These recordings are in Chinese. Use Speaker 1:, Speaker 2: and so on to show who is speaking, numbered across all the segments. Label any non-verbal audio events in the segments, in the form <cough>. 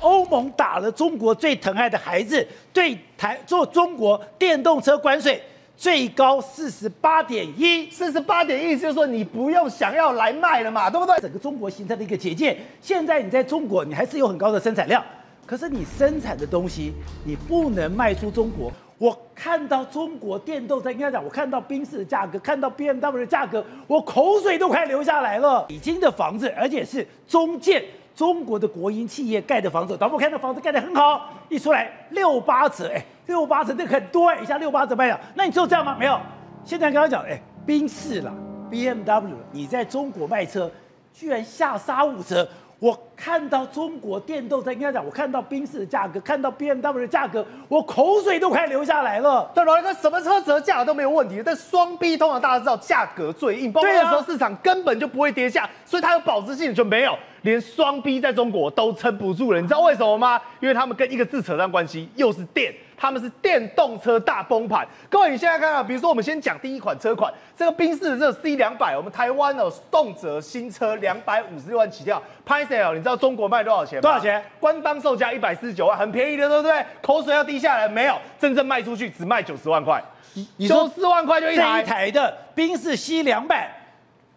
Speaker 1: 欧盟打了中国最疼爱的孩子，对台做中国电动车关税最高四十八点一，
Speaker 2: 四十八点一就是说你不用想要来卖了嘛，对不对？
Speaker 1: 整个中国形成了一个结界。现在你在中国，你还是有很高的生产量，可是你生产的东西你不能卖出中国。我看到中国电动车，应该讲，我看到宾士的价格，看到 B M W 的价格，我口水都快流下来了。北京的房子，而且是中建。中国的国营企业盖的房子，导播看到房子盖的很好，一出来六八折，哎，六八折这很多哎，一下六八折卖了，那你只有这样吗？没有，现在刚刚讲，哎，宾士啦，B M W，你在中国卖车，居然下杀五折。我看到中国电动车，应该讲，我看到宾士的价格，看到 B M W 的价格，我口水都快流下来了。
Speaker 2: 对，老那什么车折价都没有问题，但双 B 通常大家知道价格最硬，包括那时候市场根本就不会跌下，所以它有保值性就没有。连双 B 在中国都撑不住了，你知道为什么吗？因为他们跟一个字扯上关系，又是电，他们是电动车大崩盘。各位，你现在看到，比如说我们先讲第一款车款，这个宾士这 C 两百，我们台湾哦动辄新车两百五十六万起跳，拍 sale，你知道中国卖多少钱吗？
Speaker 1: 多少钱？
Speaker 2: 官方售价一百四十九万，很便宜的，对不对？口水要滴下来没有？真正卖出去只卖九十万块，九十万块就一台。
Speaker 1: 这一台的宾士 C 两百。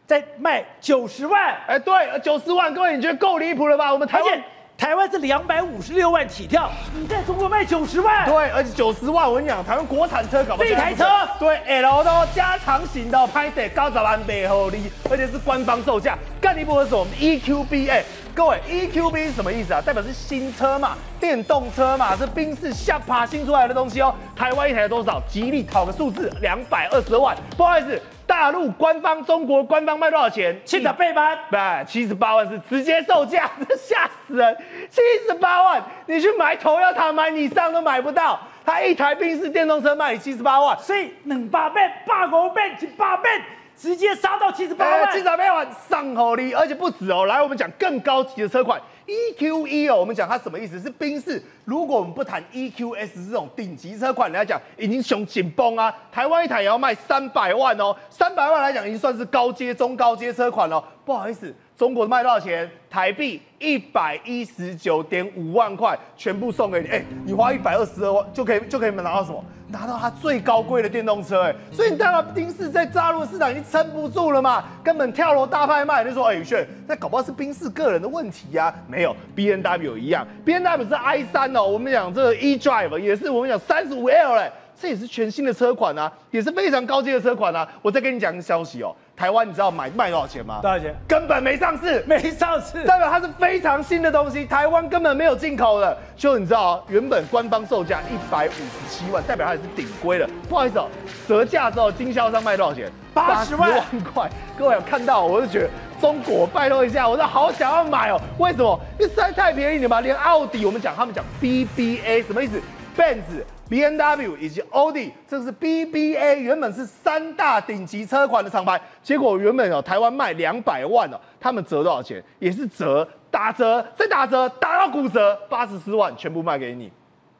Speaker 1: 在卖九十万，
Speaker 2: 哎，对，九十万，各位你觉得够离谱了吧？我们台湾，
Speaker 1: 台湾是两百五十六万起跳，你在中国卖九十万，
Speaker 2: 对，而且九十万，我跟你讲，台湾国产车搞不好
Speaker 1: 这台车，
Speaker 2: 对，L 的加长型的，拍摄高十万背后的，而且是官方售价，干离谱的是我们 EQB，哎，各位，EQB 是什么意思啊？代表是新车嘛，电动车嘛，是宾士下爬新出来的东西哦。台湾一台多少？吉利讨个数字，两百二十万，不好意思。大陆官方、中国官方卖多少钱？
Speaker 1: 七十八万？
Speaker 2: 不，七十八万是直接售价，这吓死人！七十八万，你去买头要他买你上都买不到。他一台宾士电动车卖你七十八万，
Speaker 1: 所以两百倍、八五倍、七八倍，直接杀到七十八万。
Speaker 2: 七十八万上好利，而且不止哦。来，我们讲更高级的车款。EQE 哦，我们讲它什么意思？是宾士。如果我们不谈 EQS 这种顶级车款来讲，已经熊紧绷啊。台湾一台也要卖三百万哦，三百万来讲已经算是高阶、中高阶车款了。不好意思，中国卖多少钱？台币一百一十九点五万块，全部送给你。哎，你花一百二十二万就可以就可以拿到什么？拿到它最高贵的电动车。哎，所以你看到宾士在大陆市场已经撑不住了嘛，根本跳楼大拍卖。就说，哎宇炫，那搞不好是宾士个人的问题呀？没有，B N W 一样，B N W 是 i 三哦。我们讲这个 e drive 也是我们讲三十五 L 嘞，这也是全新的车款啊，也是非常高阶的车款啊。我再跟你讲个消息哦。台湾你知道买卖多少钱吗？
Speaker 1: 多少钱？
Speaker 2: 根本没上市，
Speaker 1: 没上市，
Speaker 2: 代表它是非常新的东西，台湾根本没有进口的。就你知道，原本官方售价一百五十七万，代表它也是顶规的。不好意思哦，折价之后经销商卖多少钱？
Speaker 1: 八十万
Speaker 2: 块。各位有看到，我就觉得中国拜托一下，我都好想要买哦。为什么？因为实在太便宜了嘛。连奥迪，我们讲他们讲 BBA 什么意思？Benz。B N W 以及奥迪，这是 B B A，原本是三大顶级车款的厂牌，结果原本哦台湾卖两百万哦，他们折多少钱？也是折打折再打折，打到骨折，八十四万全部卖给你。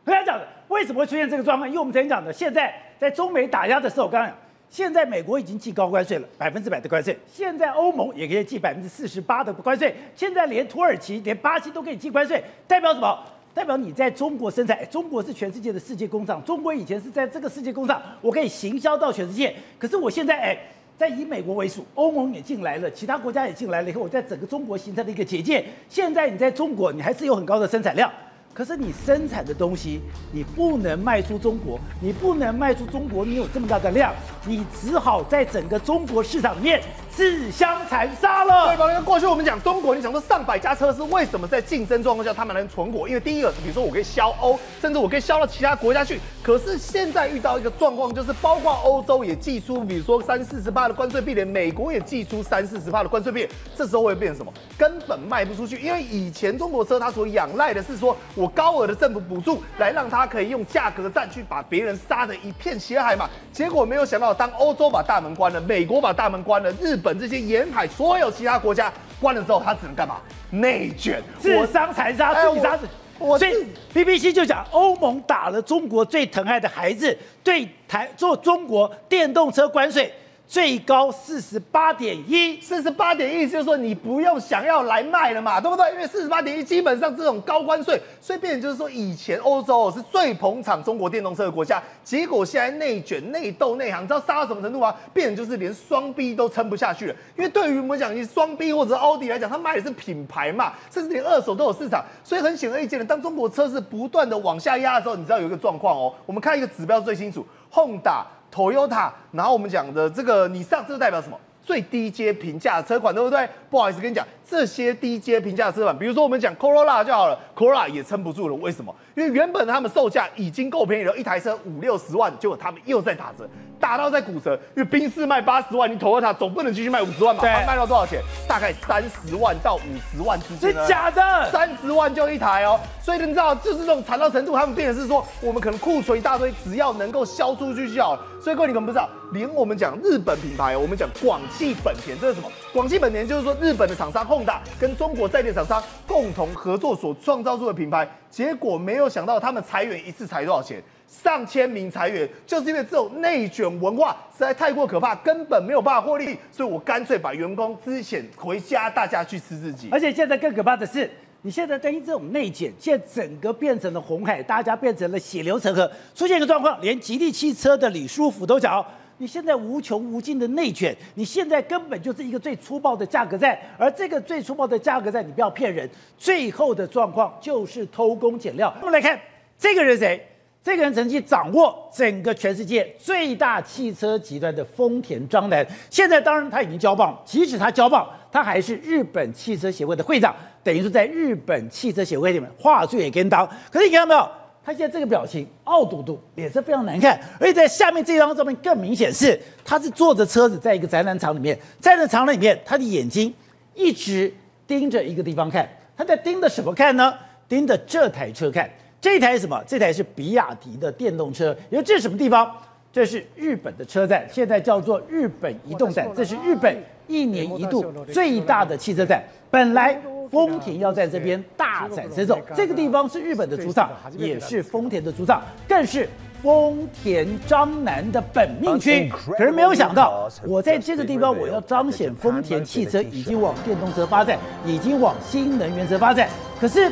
Speaker 1: 跟大家讲的，为什么会出现这个状况？因为我们之前讲的，现在在中美打压的时候，我刚刚讲，现在美国已经计高关税了，百分之百的关税，现在欧盟也可以计百分之四十八的关税，现在连土耳其、连巴西都可以计关税，代表什么？代表你在中国生产，中国是全世界的世界工厂。中国以前是在这个世界工厂，我可以行销到全世界。可是我现在，哎，在以美国为主，欧盟也进来了，其他国家也进来了以后，我在整个中国形成了一个结界。现在你在中国，你还是有很高的生产量。可是你生产的东西，你不能卖出中国，你不能卖出中国，你有这么大的量，你只好在整个中国市场里面自相残杀了。
Speaker 2: 对吧？那过去我们讲中国，你想说上百家车是为什么在竞争状况下他们能存活？因为第一个，比如说我可以销欧，甚至我可以销到其他国家去。可是现在遇到一个状况，就是包括欧洲也寄出，比如说三四十帕的关税壁垒，美国也寄出三四十帕的关税壁垒，这时候会变成什么？根本卖不出去。因为以前中国车它所仰赖的是说我。高额的政府补助来让它可以用价格战去把别人杀的一片血海嘛？结果没有想到，当欧洲把大门关了，美国把大门关了，日本这些沿海所有其他国家关了之后，他只能干嘛？内卷，
Speaker 1: 自伤残杀，自己杀死。所以 BBC 就讲，欧盟打了中国最疼爱的孩子，对台做中国电动车关税最高四十八点一，
Speaker 2: 四十八点一，就是说你不用想要来卖了嘛，对不对？因为四十八点一基本上这种高关税，所以变成就是说以前欧洲是最捧场中国电动车的国家，结果现在内卷、内斗、内行，你知道杀到什么程度吗？变成就是连双 B 都撑不下去了。因为对于我们讲，你双 B 或者奥迪来讲，它卖的是品牌嘛，甚至连二手都有市场，所以很显而易见的，当中国车市不断的往下压的时候，你知道有一个状况哦，我们看一个指标最清楚，Honda。Toyota，然后我们讲的这个，你上这代表什么？最低阶平价车款，对不对？不好意思跟你讲，这些低阶平价车款，比如说我们讲 Corolla 就好了，Corolla 也撑不住了。为什么？因为原本他们售价已经够便宜了，一台车五六十万，结果他们又在打折。打到在骨折，因为冰室卖八十万，你投了它总不能继续卖五十万吧？它卖到多少钱？大概三十万到五十万之间。
Speaker 1: 真假的？
Speaker 2: 三十万就一台哦，所以你知道，就是这种惨到程度，他们变成是说，我们可能库存一大堆，只要能够销出去就好了。所以各位你可能不知道，连我们讲日本品牌，我们讲广汽本田，这是什么？广汽本田就是说日本的厂商 Honda 跟中国在地厂商共同合作所创造出的品牌，结果没有想到他们裁员一次裁多少钱？上千名裁员，就是因为这种内卷文化实在太过可怕，根本没有办法获利，所以我干脆把员工资遣回家，大家去吃自己。
Speaker 1: 而且现在更可怕的是，你现在担心这种内卷，现在整个变成了红海，大家变成了血流成河，出现一个状况，连吉利汽车的李书福都讲，你现在无穷无尽的内卷，你现在根本就是一个最粗暴的价格战，而这个最粗暴的价格战，你不要骗人，最后的状况就是偷工减料。我们来看这个人谁？这个人曾经掌握整个全世界最大汽车集团的丰田章男，现在当然他已经交棒，即使他交棒，他还是日本汽车协会的会长，等于说在日本汽车协会里面话最也跟当。可是你看到没有？他现在这个表情，傲嘟嘟，脸色非常难看，而且在下面这张照片更明显是，他是坐着车子在一个展览场里面，在场里面，他的眼睛一直盯着一个地方看，他在盯着什么看呢？盯着这台车看。这台是什么？这台是比亚迪的电动车。因为这是什么地方？这是日本的车站，现在叫做日本移动站。这是日本一年一度最大的汽车站。本来丰田要在这边大展身手，这个地方是日本的主场，也是丰田的主场，更是丰田章男的本命区。可是没有想到，我在这个地方，我要彰显丰田汽车已经往电动车发展，已经往新能源车发展。可是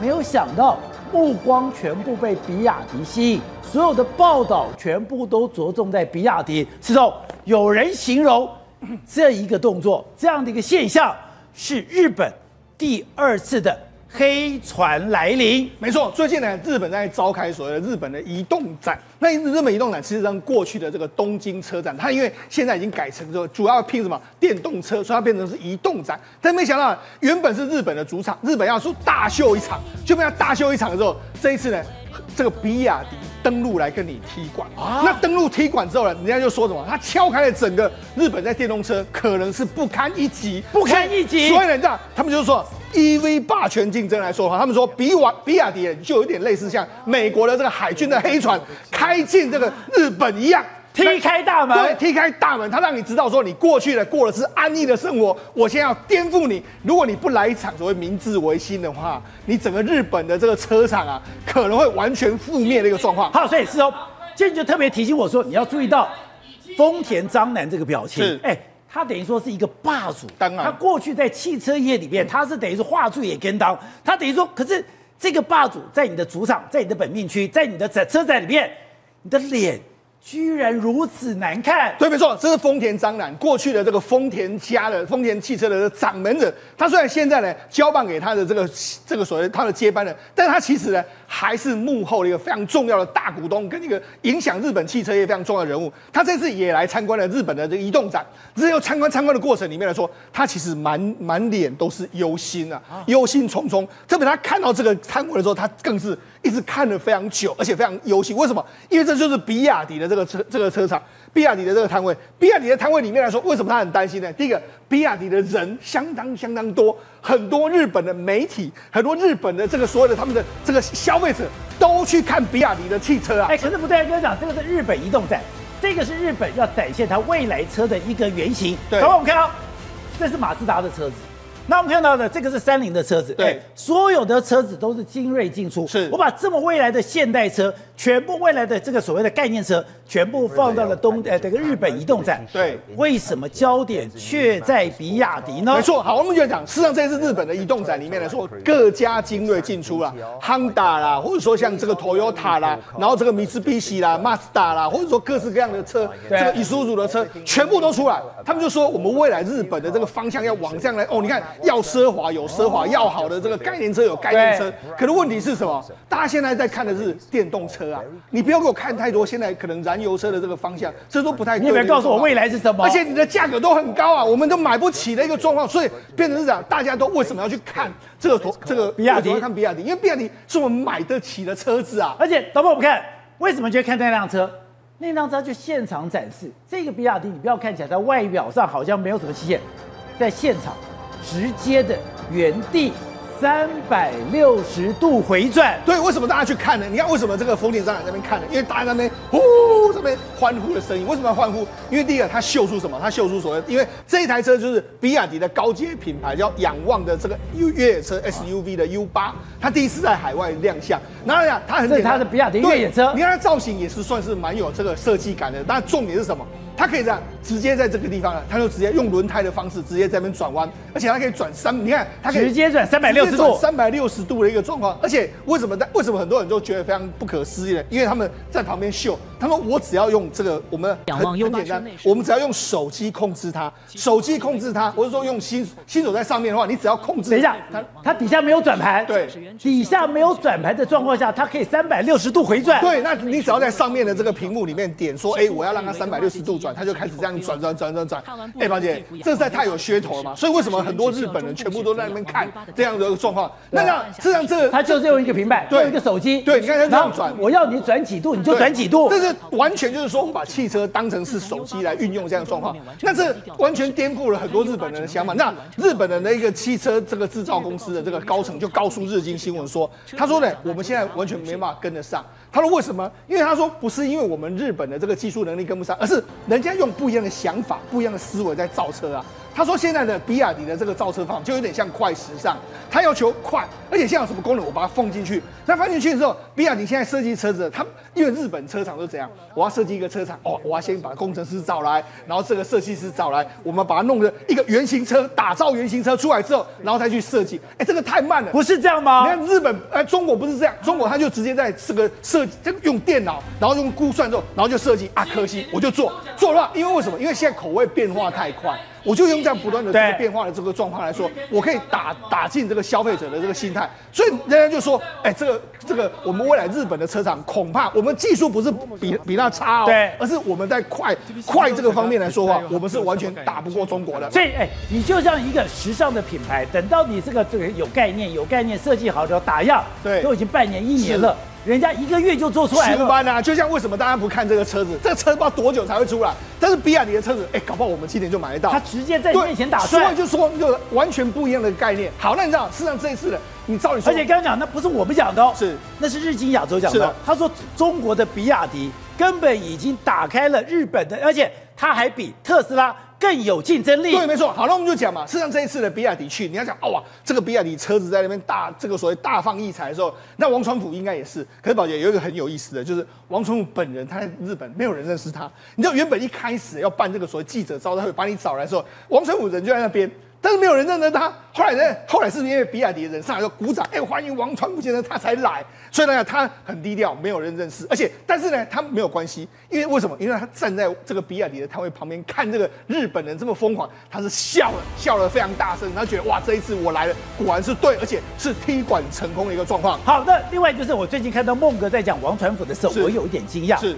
Speaker 1: 没有想到。目光全部被比亚迪吸引，所有的报道全部都着重在比亚迪。之后有人形容 <clears throat> 这一个动作，这样的一个现象是日本第二次的。黑船来临，
Speaker 3: 没错。最近呢，日本在召开所谓的日本的移动展。那日本移动展其实跟过去的这个东京车展，它因为现在已经改成说主要拼什么电动车，所以它变成是移动展。但没想到，原本是日本的主场，日本要说大秀一场，就被他大秀一场的时候，这一次呢，这个比亚迪登陆来跟你踢馆。啊，那登陆踢馆之后呢，人家就说什么？他敲开了整个日本在电动车可能是不堪一击，
Speaker 1: 不堪一击。
Speaker 3: 所以呢，这样他们就说。EV 霸权竞争来说的话，他们说比瓦比亚迪就有点类似像美国的这个海军的黑船开进这个日本一样，
Speaker 1: 踢开大门，
Speaker 3: 对，踢开大门，他让你知道说你过去的过的是安逸的生活，我现在要颠覆你。如果你不来一场所谓明治维新的话，你整个日本的这个车厂啊，可能会完全覆灭的一个状况。
Speaker 1: 好，所以是哦，今天就特别提醒我说，你要注意到丰田章男这个表情，哎。他等于说是一个霸主，
Speaker 3: 当然，
Speaker 1: 他过去在汽车业里面，他是等于是画柱也跟当，他等于说，可是这个霸主在你的主场，在你的本命区，在你的在车载里面，你的脸。居然如此难看！
Speaker 3: 对，没错，这是丰田章男过去的这个丰田家的丰田汽车的掌门人。他虽然现在呢交棒给他的这个这个所谓他的接班人，但他其实呢还是幕后的一个非常重要的大股东，跟一个影响日本汽车业非常重要的人物。他这次也来参观了日本的这个移动展。只有参观参观的过程里面来说，他其实满满脸都是忧心啊，忧心忡忡。特别他看到这个参观的时候，他更是。一直看了非常久，而且非常忧心。为什么？因为这就是比亚迪的这个车这个车厂，比亚迪的这个摊位。比亚迪的摊位里面来说，为什么他很担心呢？第一个，比亚迪的人相当相当多，很多日本的媒体，很多日本的这个所有的他们的这个消费者都去看比亚迪的汽车啊。
Speaker 1: 哎，可是不对，跟你讲这个是日本移动展，这个是日本要展现它未来车的一个原型。
Speaker 3: 对，
Speaker 1: 等会我们看到，这是马自达的车子。那我们看到的这个是三菱的车子，
Speaker 3: 对
Speaker 1: 哎所有的车子都是精锐进出。
Speaker 3: 是
Speaker 1: 我把这么未来的现代车，全部未来的这个所谓的概念车，全部放到了东呃这个日本移动展。
Speaker 3: 对，
Speaker 1: 为什么焦点却在比亚迪呢？
Speaker 3: 没错，好，我们就讲，事实上这次日本的移动展里面来说，各家精锐进出啦，Honda 啦，或者说像这个 Toyota 啦，然后这个 Mitsubishi 啦、Mazda 啦，或者说各式各样的车，这个 Isuzu 的车全部都出来。他们就说，我们未来日本的这个方向要往这样来。哦，你看，要奢华有奢华，要好的这个概念车有概念车。可是问题是什么？大家现在在看的是电动车啊，你不要给我看太多现在可能燃油车的这个方向，这都不太对。
Speaker 1: 你有没有告诉我未来是什么？
Speaker 3: 而且你的价格都很高啊，我们都买不起的一个状况，所以变成是这样，大家都为什么要去看这个头这个
Speaker 1: 比亚迪
Speaker 3: 为什么要看比亚迪？因为比亚迪是我们买得起的车子啊。
Speaker 1: 而且，导播我们看，为什么就看那辆车？那辆车就现场展示。这个比亚迪，你不要看起来在外表上好像没有什么旗舰，在现场直接的原地三百六十度回转。
Speaker 3: 对，为什么大家去看呢？你看为什么这个丰田展览那边看呢？因为大家在那边呼这边欢呼的声音。为什么要欢呼？因为第一个，它秀出什么？它秀出所谓，因为这一台车就是比亚迪的高阶品牌，叫仰望的这个越野车 SUV 的 U 八，它第一次在海外亮相。当然呀，它很简单，
Speaker 1: 它的比亚迪越野车
Speaker 3: 对你看它造型也是算是蛮有这个设计感的。但重点是什么？它可以这样直接在这个地方呢，它就直接用轮胎的方式直接在那边转弯，而且它可以转三，你看它可以
Speaker 1: 直接转三百六十度
Speaker 3: 三百六十度的一个状况。而且为什么在为什么很多人都觉得非常不可思议呢？因为他们在旁边秀，他说我只要用这个，我们很很简单我们只要用手机控制它，手机控制它，或者说用新新手在上面的话，你只要控制
Speaker 1: 等一下
Speaker 3: 它，
Speaker 1: 它底下没有转盘，
Speaker 3: 对
Speaker 1: 底下没有转盘的状况下，它可以三百六十度回转。
Speaker 3: 对，那你只要在上面的这个屏幕里面点说，哎，我要让它三百六十度转，他就开始这样转转转转转。哎，宝姐，这实在太有噱头了嘛！所以为什么很多日本人全部都在那边看这样的一个状况？那那实际上这个
Speaker 1: 它就是用一个平板，
Speaker 3: 对
Speaker 1: 用一个手机，
Speaker 3: 对你看他这样转
Speaker 1: 我要你转几度你就转几度。
Speaker 3: 这是完全就是说我把汽车当成是手机来运用这样的状况，那这完全颠覆了很多日本人的想法。那日本人的一个汽车这个制造公司的这个高层就告诉日经新闻说，他说呢，我们现在完全没办法跟得上。他说为什么？因为他说不是因为我们日本的这个技术能力跟不上，而是人家用不一样的想法、不一样的思维在造车啊。他说现在的比亚迪的这个造车方法就有点像快时尚，他要求快，而且现在有什么功能，我把它放进去。那放进去之后，比亚迪现在设计车子，他因为日本车厂都怎样，我要设计一个车厂，哦，我要先把工程师找来，然后这个设计师找来，我们把它弄的一个原型车，打造原型车出来之后，然后再去设计。哎，这个太慢了，
Speaker 1: 不是这样吗
Speaker 3: 你？看日本，哎，中国不是这样，中国他就直接在这个设计，这个用电脑，然后用估算之后，然后就设计啊，可惜我就做做了，因为为什么？因为现在口味变化太快，我就用这样不断的这个变化的这个状况来说，我可以打打进这个消费者的这个心态，所以人家就说，哎，这个这个我们未来日本的车厂恐怕我们技术不是比比那差哦，
Speaker 1: 对。
Speaker 3: 而是我们在快快这个方面来说的话，我们是完全打不过中国的。
Speaker 1: 所以，哎，你就像一个时尚的品牌，等到你这个这个有概念、有概念设计好之后打样，
Speaker 3: 对。
Speaker 1: 都已经半年、一年了，人家一个月就做出来了。
Speaker 3: 新班啊，就像为什么大家不看这个车子，这个车不知道多久才会出来，但是比亚迪的车子，哎，搞不好我们今年就买得到。
Speaker 1: 他直接在你面前打转，
Speaker 3: 所以就说就完全不一样的概念。好，那你知道，事实上这一次的，你照理说，
Speaker 1: 而且刚刚讲那不是我们讲的哦，
Speaker 3: 是
Speaker 1: 那是日经亚洲讲的。他说中国的比亚迪根本已经打开了日本的，而且它还比特斯拉更有竞争力。
Speaker 3: 对，没错。好，那我们就讲嘛，事实上这一次的比亚迪去，你要讲哦哇，这个比亚迪车子在那边大这个所谓大放异彩的时候，那王传福应该也是。可是宝姐有一个很有意思的，就是王传福本人他在日本没有人认识他。你知道原本一开始要办这个所谓记者招待会，把你找来的时候，王传福人就在那边。但是没有人认得他，后来呢？后来是因为比亚迪的人上来就鼓掌，哎、欢迎王传福先生，他才来。所以呢，他很低调，没有人认识。而且，但是呢，他没有关系，因为为什么？因为他站在这个比亚迪的摊位旁边看这个日本人这么疯狂，他是笑了，笑了非常大声，他觉得哇，这一次我来了，果然是对，而且是踢馆成功的一个状况。
Speaker 1: 好，那另外就是我最近看到孟哥在讲王传福的时候，我有一点惊讶，
Speaker 3: 是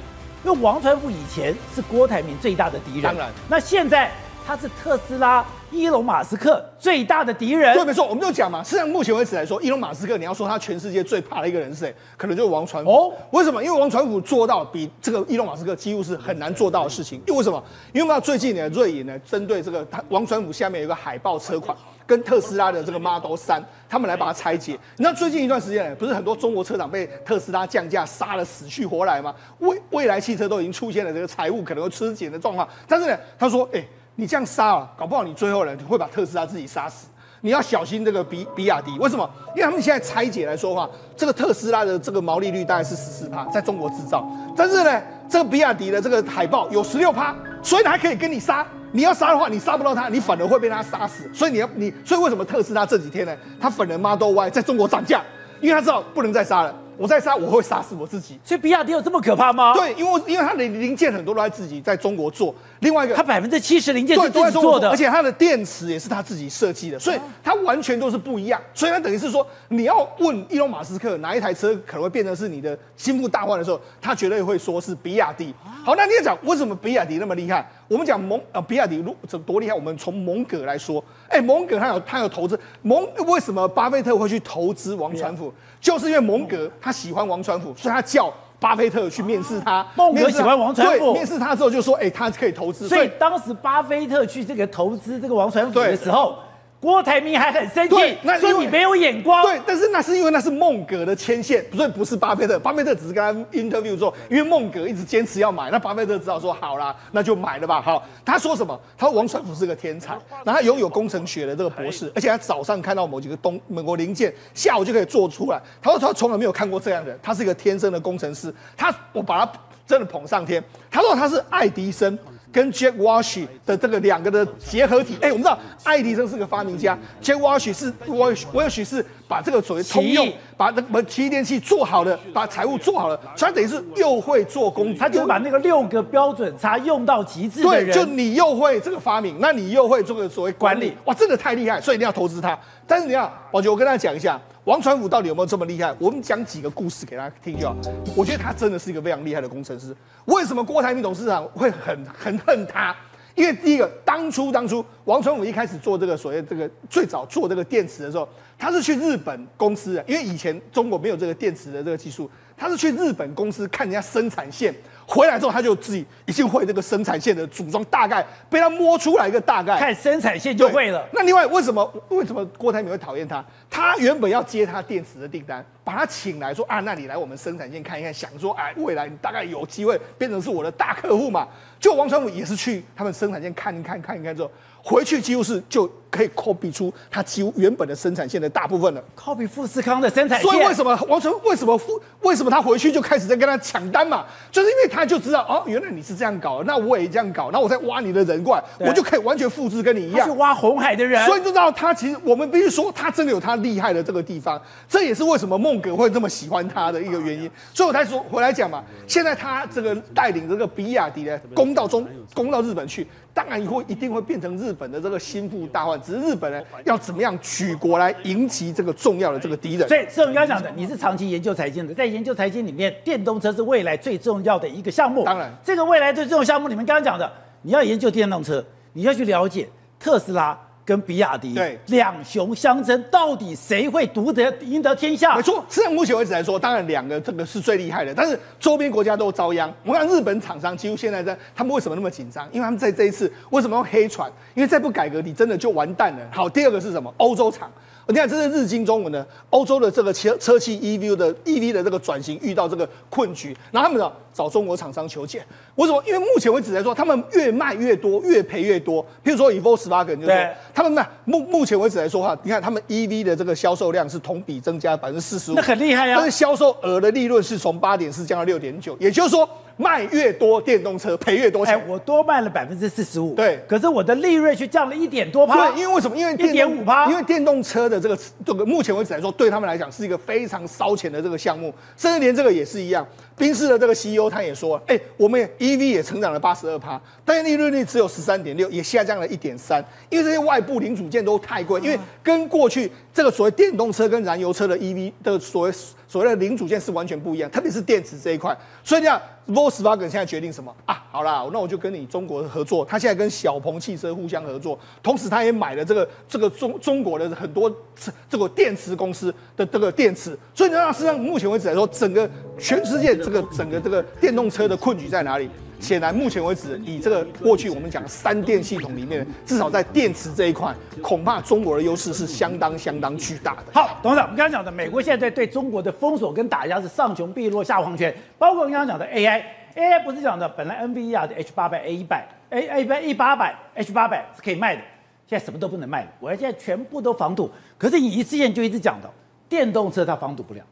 Speaker 1: 因为王传福以前是郭台铭最大的敌人，
Speaker 3: 当然，
Speaker 1: 那现在他是特斯拉伊隆马斯克最大的敌人
Speaker 3: 对，。没错，我们就讲嘛。实际上，目前为止来说，伊隆马斯克，你要说他全世界最怕的一个人是谁？可能就是王传福。
Speaker 1: 哦
Speaker 3: 为什么？因为王传福做到比这个伊隆马斯克几乎是很难做到的事情。因为为什么？因为我们知道最近呢，瑞银呢针对这个他王传福下面有一个海豹车款。跟特斯拉的这个 Model 三，他们来把它拆解。你知道最近一段时间呢，不是很多中国车厂被特斯拉降价杀的死去活来吗？未未来汽车都已经出现了这个财务可能会吃紧的状况。但是呢，他说，哎、你这样杀啊，搞不好你最后呢会把特斯拉自己杀死。你要小心这个比比亚迪。为什么？因为他们现在拆解来说话，这个特斯拉的这个毛利率大概是十四趴，在中国制造，但是呢，这个比亚迪的这个海报有十六趴，所以它还可以跟你杀。你要杀的话，你杀不到他，你反而会被他杀死。所以你要你，所以为什么特斯拉这几天呢？他粉人 Model Y 在中国涨价，因为他知道不能再杀了。我再杀，我会杀死我自己。
Speaker 1: 所以比亚迪有这么可怕吗？
Speaker 3: 对，因为因为它的零件很多都在自己在中国做，另外一个
Speaker 1: 它百分之七十零件是自己做的，
Speaker 3: 而且它的电池也是他自己设计的，所以它完全都是不一样。所以它等于是说，你要问伊隆马斯克哪一台车可能会变成是你的心腹大患的时候，他绝对会说是比亚迪。好，那你也讲为什么比亚迪那么厉害？我们讲蒙呃比亚迪如这多厉害，我们从蒙格来说，哎，蒙格他有他有投资蒙，为什么巴菲特会去投资王传福？就是因为蒙格他喜欢王传福，所以他叫巴菲特去面试他。
Speaker 1: 蒙格喜欢王传福
Speaker 3: 对，面试他之后就说，哎，他可以投资，
Speaker 1: 所以当时巴菲特去这个投资这个王传福的时候，郭台铭还很生气，
Speaker 3: 那
Speaker 1: 说你没有眼光。
Speaker 3: 对，但是那是因为那是孟格的牵线，所以不是巴菲特。巴菲特只是跟他 interview 说，因为孟格一直坚持要买，那巴菲特只好说好啦，那就买了吧。好，他说什么？他说王传福是个天才，然后他拥有工程学的这个博士，而且他早上看到某几个东美国零件，下午就可以做出来。他说他从来没有看过这样的人，他是一个天生的工程师。他我把他真的捧上天。他说他是爱迪生。跟 Jack Walsh 的这个两个的结合体，哎，我们知道爱迪生是个发明家，Jack Walsh 是 Welch Walsh 是把这个所谓通用，把那个奇异电器做好了，把财务做好了，所以他等于是又会做工具，
Speaker 1: 他就是把那个六个标准差用到极致的
Speaker 3: 对，就你又会这个发明，那你又会这个所谓管理
Speaker 1: 管理，
Speaker 3: 哇，真的太厉害，所以一定要投资他。但是你看，宝杰，我跟大家讲一下，王传福到底有没有这么厉害？我们讲几个故事给大家听就好。我觉得他真的是一个非常厉害的工程师。为什么郭台铭董事长会很很恨他？因为第一个，当初当初王传武一开始做这个所谓这个最早做这个电池的时候，他是去日本公司的，因为以前中国没有这个电池的这个技术，他是去日本公司看人家生产线，回来之后他就自己已经会这个生产线的组装，大概被他摸出来一个大概。
Speaker 1: 看生产线就会了。
Speaker 3: 那另外，为什么为什么郭台铭会讨厌他？他原本要接他电池的订单，把他请来说啊，那你来我们生产线看一看，想说哎，未来你大概有机会变成是我的大客户嘛。就王传福也是去他们生产线看一看，看一看之后，回去几乎是就可以 copy 出它几乎原本的生产线的大部分了。
Speaker 1: copy 富士康的生产线，
Speaker 3: 所以为什么王成为什么富为什么他回去就开始在跟他抢单嘛？就是因为他就知道哦，原来你是这样搞，那我也这样搞，那我再挖你的人过来，我就可以完全复制跟你一样
Speaker 1: 去。挖红海的人？
Speaker 3: 所以就知道他其实我们必须说他真的有他厉害的这个地方，这也是为什么孟格会这么喜欢他的一个原因。所以我才说回来讲嘛，现在他这个带领这个比亚迪呢攻到中攻到日本去，当然以后一定会变成日本的这个心腹大患。只是日本人要怎么样举国来迎击这个重要的这个敌人。
Speaker 1: 所以，是我们刚刚讲的，你是长期研究财经的，在研究财经里面，电动车是未来最重要的一个项目。
Speaker 3: 当然
Speaker 1: 这个未来最重要的项目你们，刚刚讲的，你要研究电动车，你要去了解特斯拉跟比亚迪
Speaker 3: 对
Speaker 1: 两雄相争，到底谁会独得赢得天下？
Speaker 3: 没错，实际上目前为止来说，当然两个这个是最厉害的，但是周边国家都遭殃。我看日本厂商几乎现在在，他们为什么那么紧张？因为他们在这一次为什么用黑船？因为再不改革，你真的就完蛋了。好，第二个是什么？欧洲厂。你看，这是日经中文呢，欧洲的这个车车企 EV 的 EV 的这个转型遇到这个困局，然后他们呢找中国厂商求解。为什么？因为目前为止来说，他们越卖越多，越赔越多。譬如说以 Volkswagen 就说，他们卖目目前为止来说的话，你看他们 EV 的这个销售量是同比增加百分之四十五，
Speaker 1: 那很厉害啊
Speaker 3: 但是销售额的利润是从八点四降到六点九，也就是说卖越多电动车赔越多
Speaker 1: 哎
Speaker 3: 钱。，
Speaker 1: 我多卖了百分之四十五，
Speaker 3: 对
Speaker 1: 可是我的利润却降了一点多趴，
Speaker 3: 对，因为为什么？因为一点
Speaker 1: 五趴
Speaker 3: 因为电动车的这个这个目前为止来说，对他们来讲是一个非常烧钱的这个项目，甚至连这个也是一样。宾士的这个 CEO 他也说，哎、我们 EV 也成长了八十二趴，但是利润率只有十三点六，也下降了一点三，因为这些外部零组件都太贵，因为跟过去这个所谓电动车跟燃油车的 EV 的所谓所谓的零组件是完全不一样，特别是电池这一块。所以这样，Volkswagen 现在决定什么啊？好啦，那我就跟你中国合作，他现在跟小鹏汽车互相合作，同时他也买了这个这个中中国的很多这这个电池公司的这个电池，所以呢，实际上目前为止来说，整个全世界这个整个这个电动车的困局在哪里？显然，目前为止，以这个过去我们讲三电系统里面，至少在电池这一块，恐怕中国的优势是相当相当巨大的。
Speaker 1: 好，董事长，我们刚刚讲的，美国现在对中国的封锁跟打压是上穷碧落下黄泉，包括我们刚刚讲的 AI，AI 不是讲的本来 NVIDIA 的 H 八百、A 一百、A A 一百 E 八百、H 八百是可以卖的，现在什么都不能卖了，我现在全部都防堵。可是你一之前就一直讲的，电动车它防堵不了。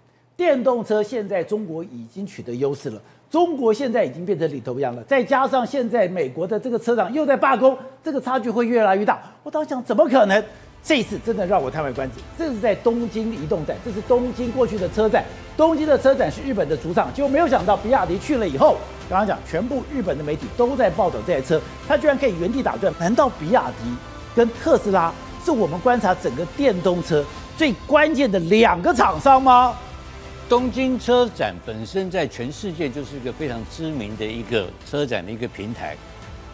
Speaker 1: 电动车现在中国已经取得优势了，中国现在已经变成领头羊了。再加上现在美国的这个车厂又在罢工，这个差距会越来越大。我当时想，怎么可能？这一次真的让我叹为观止。这是在东京移动站，这是东京过去的车展。东京的车展是日本的主场，结果没有想到比亚迪去了以后，刚刚讲全部日本的媒体都在报道这台车，它居然可以原地打转。难道比亚迪跟特斯拉是我们观察整个电动车最关键的两个厂商吗？
Speaker 4: 东京车展本身在全世界就是一个非常知名的一个车展的一个平台。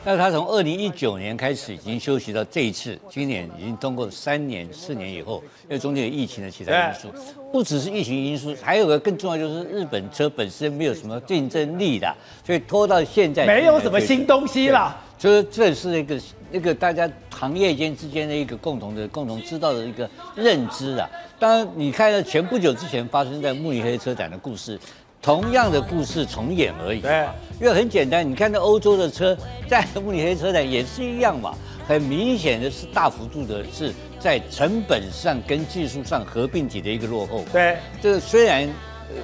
Speaker 4: 那它从二零一九年开始已经休息到这一次，今年已经通过三年、四年以后，因为中间有疫情的其他因素，不只是疫情因素，还有个更重要就是日本车本身没有什么竞争力的，所以拖到现在
Speaker 1: 没有什么新东西了。
Speaker 4: 就是这是一个那个大家行业间之间的一个共同的、共同知道的一个认知啊。当然，你看到前不久之前发生在慕尼黑车展的故事。同样的故事重演而已，
Speaker 1: 对，
Speaker 4: 因为很简单，你看到欧洲的车在慕尼黑车展也是一样嘛，很明显的是大幅度的是在成本上跟技术上合并体的一个落后。
Speaker 1: 对，
Speaker 4: 这个虽然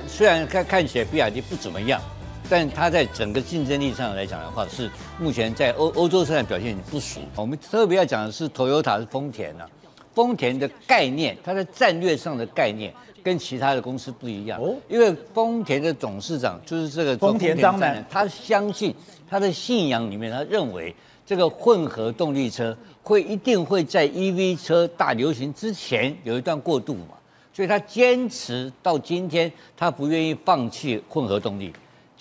Speaker 4: 虽然看看起来比亚迪不怎么样，但它在整个竞争力上来讲的话，是目前在欧欧洲车展表现不俗。我们特别要讲的是 Toyota 是丰田啊，丰田的概念，它在战略上的概念。跟其他的公司不一样。哦，因为丰田的董事长就是这个
Speaker 1: 丰田章男，
Speaker 4: 他相信他的信仰里面，他认为这个混合动力车会一定会在 EV 车大流行之前有一段过渡嘛，所以他坚持到今天，他不愿意放弃混合动力，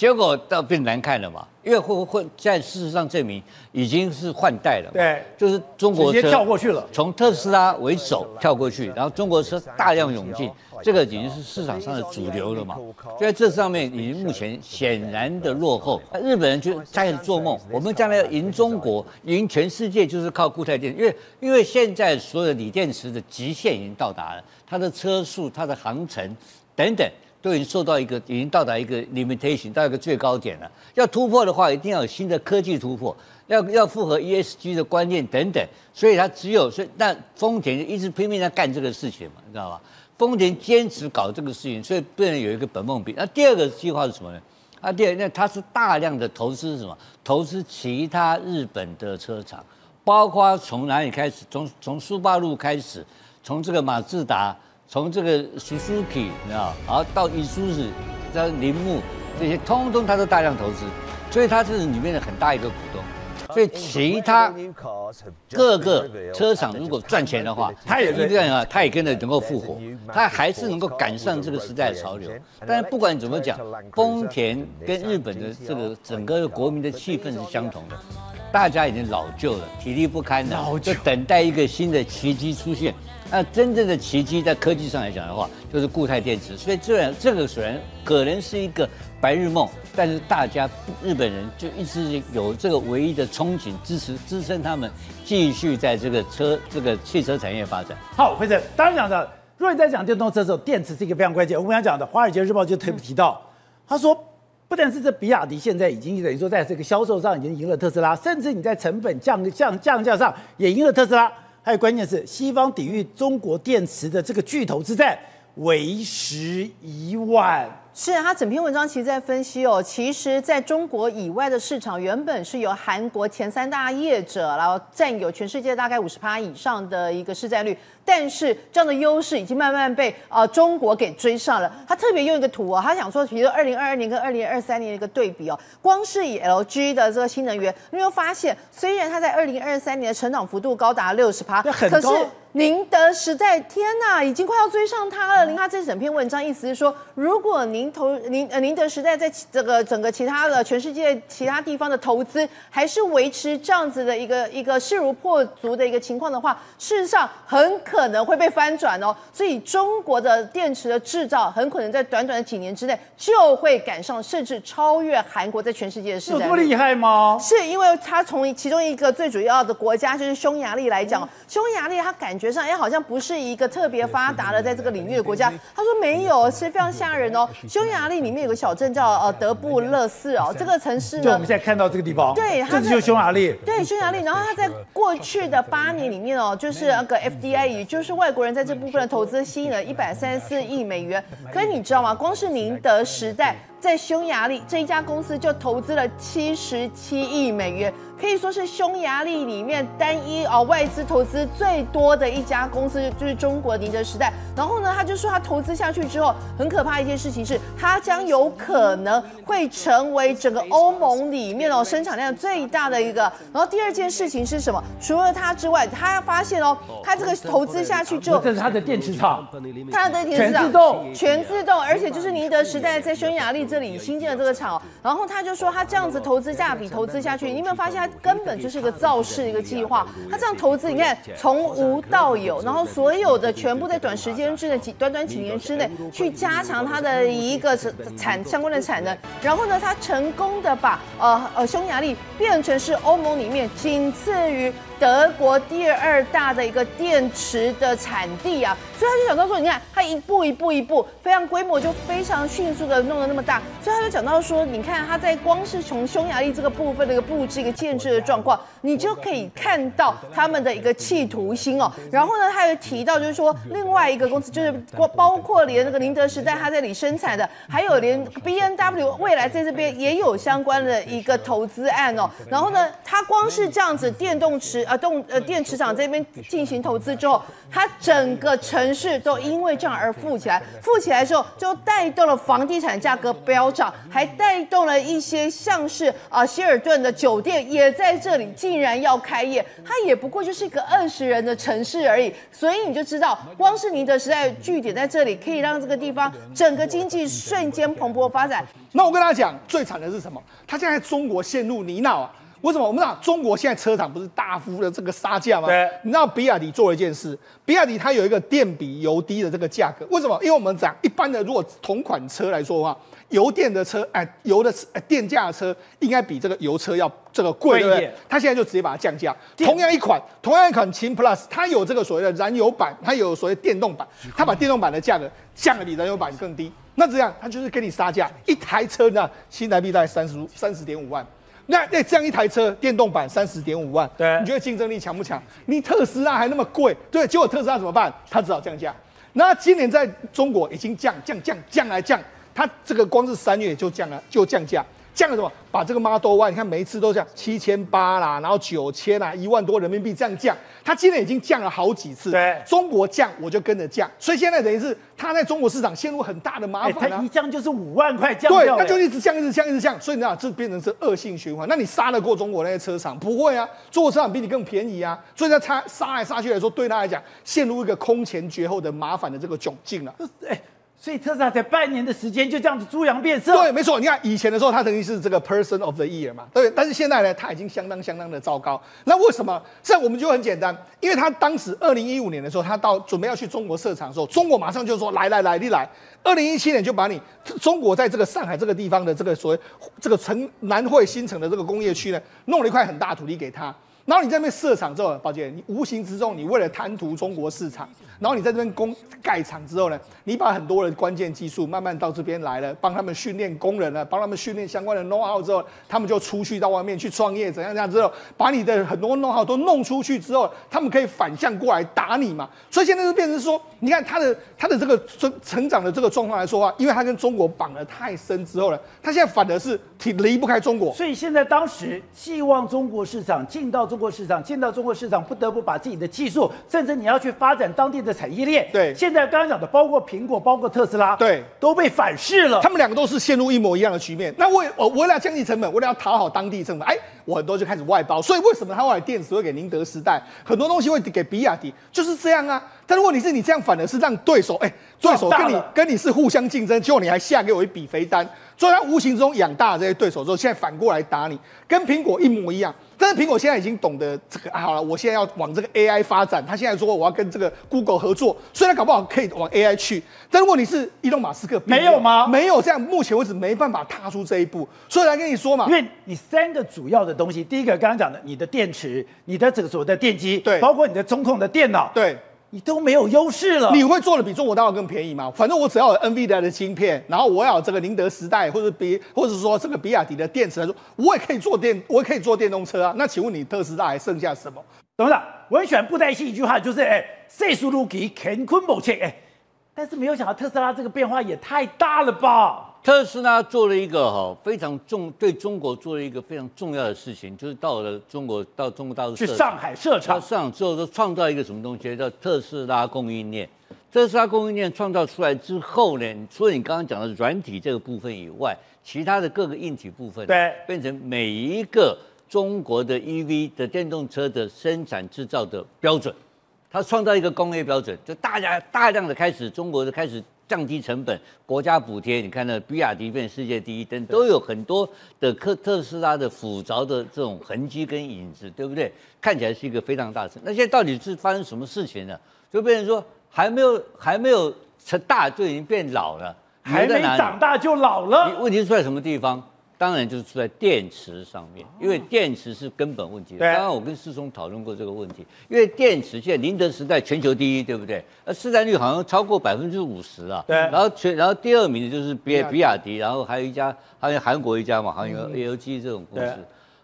Speaker 4: 结果倒变难看了嘛。因为会会在事实上证明已经是换代了，
Speaker 1: 对，
Speaker 4: 就是中国车
Speaker 1: 跳过去了，
Speaker 4: 从特斯拉为首跳过去，然后中国车大量涌进，这个已经是市场上的主流了嘛。在这上面已经目前显然的落后，日本人就开始做梦，我们将来要赢中国、赢全世界，就是靠固态电池，因为因为现在所有的锂电池的极限已经到达了，它的车速、它的航程等等。都已经受到一个，已经到达一个 limitation，到一个最高点了。要突破的话，一定要有新的科技突破，要要符合 ESG 的观念等等。所以它只有，所以那丰田就一直拼命在干这个事情嘛，你知道吧？丰田坚持搞这个事情，所以不能有一个本梦比。那第二个计划是什么呢？啊，第二，那它是大量的投资什么？投资其他日本的车厂，包括从哪里开始？从从苏巴路开始，从这个马自达。从这个 Suzuki 你知道，然后到 Isuzu，在铃木这些，通通他都大量投资，所以他是里面的很大一个股东。所以其他各个车厂如果赚钱的话，他也这样啊，他也跟着能够复活，他还是能够赶上这个时代的潮流。但是不管怎么讲，丰田跟日本的这个整个国民的气氛是相同的，大家已经老旧了，体力不堪了，就等待一个新的奇迹出现。那真正的奇迹，在科技上来讲的话，就是固态电池。所以这这个虽然可能是一个白日梦，但是大家日本人就一直有这个唯一的憧憬，支持支撑他们继续在这个车这个汽车产业发展。
Speaker 1: 好，辉生，当然讲的，如果你在讲电动车的时候，电池是一个非常关键。我们刚才讲的，《华尔街日报》就特别提到，他说，不但是这比亚迪现在已经等于说在这个销售上已经赢了特斯拉，甚至你在成本降降降价上也赢了特斯拉。还有关键是西方抵御中国电池的这个巨头之战为时已晚。
Speaker 5: 是他整篇文章其实在分析哦，其实在中国以外的市场原本是由韩国前三大业者，然后占有全世界大概五十趴以上的一个市占率。但是这样的优势已经慢慢被啊中国给追上了。他特别用一个图哦，他想说，比如二零二二年跟二零二三年的一个对比哦，光是以 LG 的这个新能源，你会发现，虽然它在二零二三年的成长幅度高达六十趴，
Speaker 1: 可是
Speaker 5: 宁德时代，天呐，已经快要追上它了。您看这整篇文章意思是说，如果您投宁呃宁德时代在这个整个其他的全世界其他地方的投资，还是维持这样子的一个一个势如破竹的一个情况的话，事实上很可。可能会被翻转哦。所以中国的电池的制造很可能在短短的几年之内就会赶上，甚至超越韩国在全世界的市占。
Speaker 1: 有这么厉害吗？
Speaker 5: 是因为它从其中一个最主要的国家就是匈牙利来讲，匈牙利它感觉上哎好像不是一个特别发达的在这个领域的国家。他说没有，是非常吓人哦。匈牙利里面有个小镇叫呃德布勒斯哦，这个城市呢
Speaker 1: 就我们，现在看到这个地方，
Speaker 5: 对它
Speaker 1: 就是匈牙利。
Speaker 5: 对匈牙利，然后它在过去的八年里面哦，就是那个 FDI，也就是外国人在这部分的投资吸引了一百三十四亿美元。可是你知道吗？光是宁德时代在匈牙利这一家公司就投资了七十七亿美元，可以说是匈牙利里面单一哦外资投资最多的一家公司，就是中国宁德时代。然后呢，他就说他投资下去之后，很可怕一件事情是，它将有可能会成为整个欧盟里面哦生产量最大的一个。然后第二件事情是什么？除了它之外，他发现哦，他这个投资下去之后，
Speaker 1: 这是他的电池厂，
Speaker 5: 他的电池厂全
Speaker 1: 自动
Speaker 5: 全自动，而且就是宁德时代在匈牙利这里新建的这个厂哦，然后他就说他这样子投资价比投资下去，你有没有发现他根本就是一个造势的一个计划？他这样投资，你看从无到有，然后所有的全部在短时间之内，几短短几年之内去加强它的一个产相关的产能，然后呢，他成功的把呃呃匈牙利变成是欧盟里面仅次于。德国第二大的一个电池的产地啊，所以他就讲到说，你看他一步一步一步，非常规模就非常迅速的弄得那么大，所以他就讲到说，你看他在光是从匈牙利这个部分的一个布置、一个建设的状况，你就可以看到他们的一个企图心哦。然后呢，他又提到就是说，另外一个公司就是包包括连那个宁德时代他在里生产的，还有连 B N W 未来在这边也有相关的一个投资案哦。然后呢，他光是这样子电动池呃动呃电池厂这边进行投资之后，它整个城市都因为这样而富起来，富起来之后就带动了房地产价格飙涨，还带动了一些像是啊希尔顿的酒店也在这里竟然要开业，它也不过就是一个二十人的城市而已，所以你就知道，光是宁德时代据点在这里，可以让这个地方整个经济瞬间蓬勃发展。
Speaker 3: 那我跟大家讲，最惨的是什么？它现在中国陷入泥淖啊！为什么？我们讲中国现在车厂不是大幅的这个杀价吗？
Speaker 1: 对
Speaker 3: 你知道比亚迪做了一件事，比亚迪它有一个电比油低的这个价格。为什么？因为我们讲一般的，如果同款车来说的话，油电的车，哎，油的哎电价的车应该比这个油车要这个贵，对不对？它现在就直接把它降价。同样一款，同样一款秦 Plus，它有这个所谓的燃油版，它有所谓电动版，它把电动版的价格降的比燃油版更低。那这样，它就是给你杀价，一台车呢，新台币大概三十三十点五万。那那这样一台车电动版三十点五万，
Speaker 1: 对
Speaker 3: 你觉得竞争力强不强？你特斯拉还那么贵，对，结果特斯拉怎么办？它只好降价。那今年在中国已经降降降降来降，它这个光是三月就降了就降价，降了什么？把这个 Model Y，你看每一次都降七千八啦，然后九千啦，一万多人民币这样降，它今年已经降了好几次。
Speaker 1: 对
Speaker 3: 中国降我就跟着降，所以现在等于是它在中国市场陷入很大的麻
Speaker 1: 哎，
Speaker 3: 烦啊。
Speaker 1: 它一降就是五万块降
Speaker 3: 对，那就一直降，一直降，一直降，所以你知道这变成是恶性循环。那你杀得过中国那些车厂？不会啊，中国车厂比你更便宜啊，所以他杀杀来杀去来说，对他来讲陷入一个空前绝后的麻烦的这个窘境了。
Speaker 1: 哎，所以特斯拉才半年的时间就这样子猪羊变色，
Speaker 3: 对，没错。你看以前的时候，他曾经是这个 Person of the Year 嘛，对。但是现在呢，他已经相当相当的糟糕。那为什么？这我们就很简单，因为他当时二零一五年的时候，他到准备要去中国设厂的时候，中国马上就说来来来，你来。二零一七年就把你中国在这个上海这个地方的这个所谓这个城南汇新城的这个工业区呢，弄了一块很大土地给他。然后你在那边设厂之后，宝姐，你无形之中你为了贪图中国市场，然后你在这边工盖厂之后呢，你把很多的关键技术慢慢到这边来了，帮他们训练工人了，帮他们训练相关的 know how 之后，他们就出去到外面去创业，怎样怎样之后，把你的很多 know how 都弄出去之后，他们可以反向过来打你嘛。所以现在就变成说，你看他的他的这个成成长的这个状况来说话，因为他跟中国绑得太深之后呢，他现在反而是挺离不开中国。
Speaker 1: 所以现在当时希望中国市场进到中国市场，进到中国市场不得不把自己的技术，甚至你要去发展当地的产业链。
Speaker 3: 对
Speaker 1: 现在刚刚讲的，包括苹果，包括特斯拉，
Speaker 3: 对，
Speaker 1: 都被反噬了。
Speaker 3: 他们两个都是陷入一模一样的局面。那为我为了降低成本，为了要讨好当地政府，哎，我很多就开始外包。所以为什么他后来电池会给宁德时代，很多东西会给比亚迪，就是这样啊。但如果你是你这样，反而是让对手，哎，对手跟你跟你是互相竞争，结果你还下给我一笔肥单，所以他无形中养大了这些对手之后，现在反过来打你，跟苹果一模一样。但但是苹果现在已经懂得这个啊，好了，我现在要往这个 AI 发展。他现在说我要跟这个 Google 合作，虽然搞不好可以往 AI 去，但是问题是，伊隆马斯克并
Speaker 1: 没有吗
Speaker 3: 没有这样，目前为止没办法踏出这一步。所以来跟你说嘛
Speaker 1: 因，为你三个主要的东西，第一个刚刚讲的，你的电池、你的这个所谓的电机，
Speaker 3: 对
Speaker 1: 包括你的中控的电脑，
Speaker 3: 对。
Speaker 1: 你都没有优势了。
Speaker 3: 你会做的比中国大陆更便宜吗？反正我只要有 NVIDIA 的芯片，然后我要有这个宁德时代或者比，或者说这个比亚迪的电池来说，我也可以做电，我也可以做电动车啊。那请问你特斯拉还剩下什么？
Speaker 1: 董事长，我很喜欢布袋戏一句话，就是哎，岁数如给乾坤某切哎，但是没有想到特斯拉这个变化也太大了吧？
Speaker 4: 特斯拉做了一个哈非常重对中国做了一个非常重要的事情，就是到了中国到中国大陆设
Speaker 1: 去上海设
Speaker 4: 它
Speaker 1: 厂，
Speaker 4: 上之后，就创造一个什么东西叫特斯拉供应链。特斯拉供应链创造出来之后呢，除了你刚刚讲的软体这个部分以外，其他的各个硬体部分，
Speaker 1: 对
Speaker 4: 变成每一个中国的 EV 的电动车的生产制造的标准。它创造一个工业标准，就大家大量的开始，中国的开始降低成本，国家补贴，你看那比亚迪变世界第一等，都有很多的特特斯拉的复杂的这种痕迹跟影子，对不对？看起来是一个非常大的。那现在到底是发生什么事情呢？就变成说还没有还没有成大就已经变老了，
Speaker 1: 还没长大就老了
Speaker 4: 你。问题是出在什么地方？当然就是出在电池上面，因为电池是根本问题。
Speaker 1: 对
Speaker 4: 刚刚我跟师兄讨论过这个问题，因为电池现在宁德时代全球第一，对不对？那，市占率好像超过百分之五十啊。
Speaker 1: 对
Speaker 4: 然后全，然后第二名的就是比
Speaker 3: 比亚迪
Speaker 4: 然后还有一家，还有韩国一家嘛，好像有 LG 这种公司。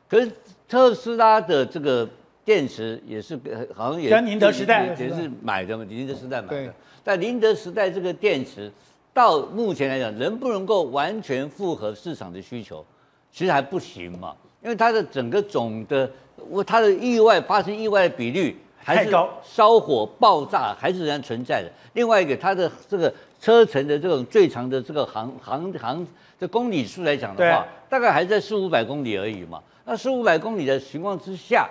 Speaker 4: 可是特斯拉的这个电池也是呃好像也
Speaker 1: 跟宁德时代
Speaker 4: 也也是买的嘛，宁德时代买
Speaker 3: 对
Speaker 4: 的。但宁德时代这个电池到目前来讲，能不能够完全符合市场的需求，其实还不行嘛，因为它的整个总的，我它的意外发生意外的比率还是
Speaker 1: 高
Speaker 4: 烧火爆炸还是仍然存在的。另外一个，它的这个车程的这种最长的这个航航航的公里数来讲的话，大概还在四五百公里而已嘛。那四五百公里的情况之下，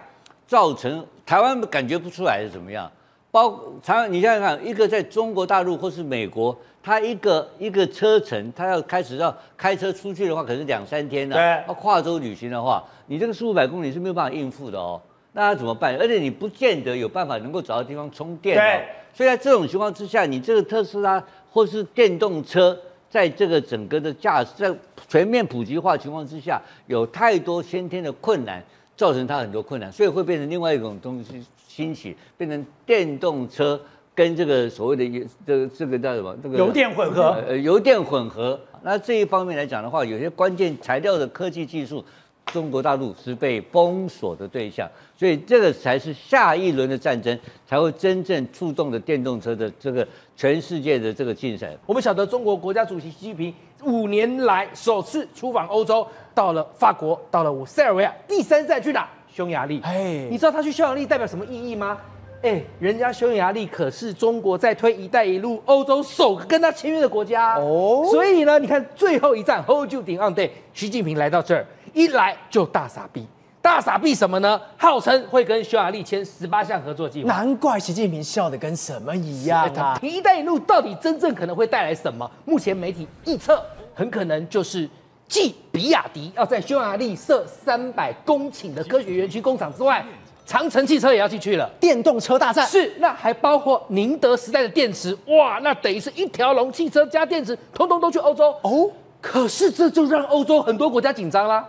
Speaker 4: 造成台湾感觉不出来是怎么样？包台湾，你想想看，一个在中国大陆或是美国，它一个一个车程，它要开始要开车出去的话，可是两三天呢、
Speaker 1: 对
Speaker 4: 要跨州旅行的话，你这个四五百公里是没有办法应付的哦。那怎么办？而且你不见得有办法能够找到地方充电哦
Speaker 1: 对。
Speaker 4: 所以在这种情况之下，你这个特斯拉或是电动车，在这个整个的驾驶在全面普及化情况之下，有太多先天的困难，造成它很多困难，所以会变成另外一种东西兴起，变成电动车跟这个所谓的油这个这个叫什么？这个
Speaker 1: 油电混合
Speaker 4: 呃，油电混合。那这一方面来讲的话，有些关键材料的科技技术，中国大陆是被封锁的对象，所以这个才是下一轮的战争才会真正触动的电动车的这个全世界的这个竞赛。
Speaker 6: 我们晓得中国国家主席习近平五年来首次出访欧洲，到了法国，到了塞尔维亚，第三站去哪？匈牙利。
Speaker 5: 哎
Speaker 6: 你知道他去匈牙利代表什么意义吗？哎，人家匈牙利可是中国在推“一带一路”欧洲首个跟他签约的国家
Speaker 5: 哦
Speaker 6: 哦。所以呢，你看最后一站 Hold you on day，习近平来到这儿，一来就大傻逼。大傻逼什么呢？号称会跟匈牙利签十八项合作计划。
Speaker 5: 难怪习近平笑的跟什么一样啊！
Speaker 6: 哎一带一路到底真正可能会带来什么？目前媒体预测，很可能就是继比亚迪要在匈牙利设三百公顷的科学园区工厂之外，长城汽车也要进去了。
Speaker 5: 电动车大战
Speaker 6: 是，那还包括宁德时代的电池，哇，那等于是一条龙，汽车加电池，通通都去欧洲
Speaker 5: 哦。
Speaker 6: 可是这就让欧洲很多国家紧张啦。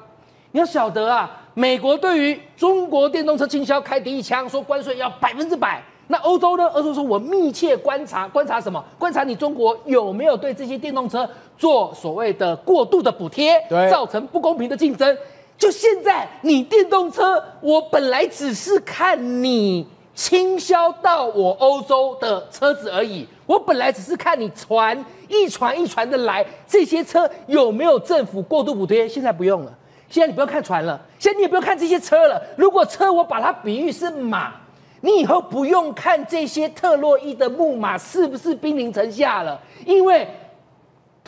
Speaker 6: 你要晓得啊，美国对于中国电动车倾销开第一枪，说关税要百分之百。那欧洲呢？欧洲说我密切观察，观察什么？观察你中国有没有对这些电动车做所谓的过度的补贴，
Speaker 5: 对
Speaker 6: 造成不公平的竞争。就现在，你电动车，我本来只是看你倾销到我欧洲的车子而已，我本来只是看你船一船一船的来，这些车有没有政府过度补贴？现在不用了，现在你不要看船了，现在你也不要看这些车了。如果车我把它比喻是马，你以后不用看这些特洛伊的木马是不是兵临城下了，因为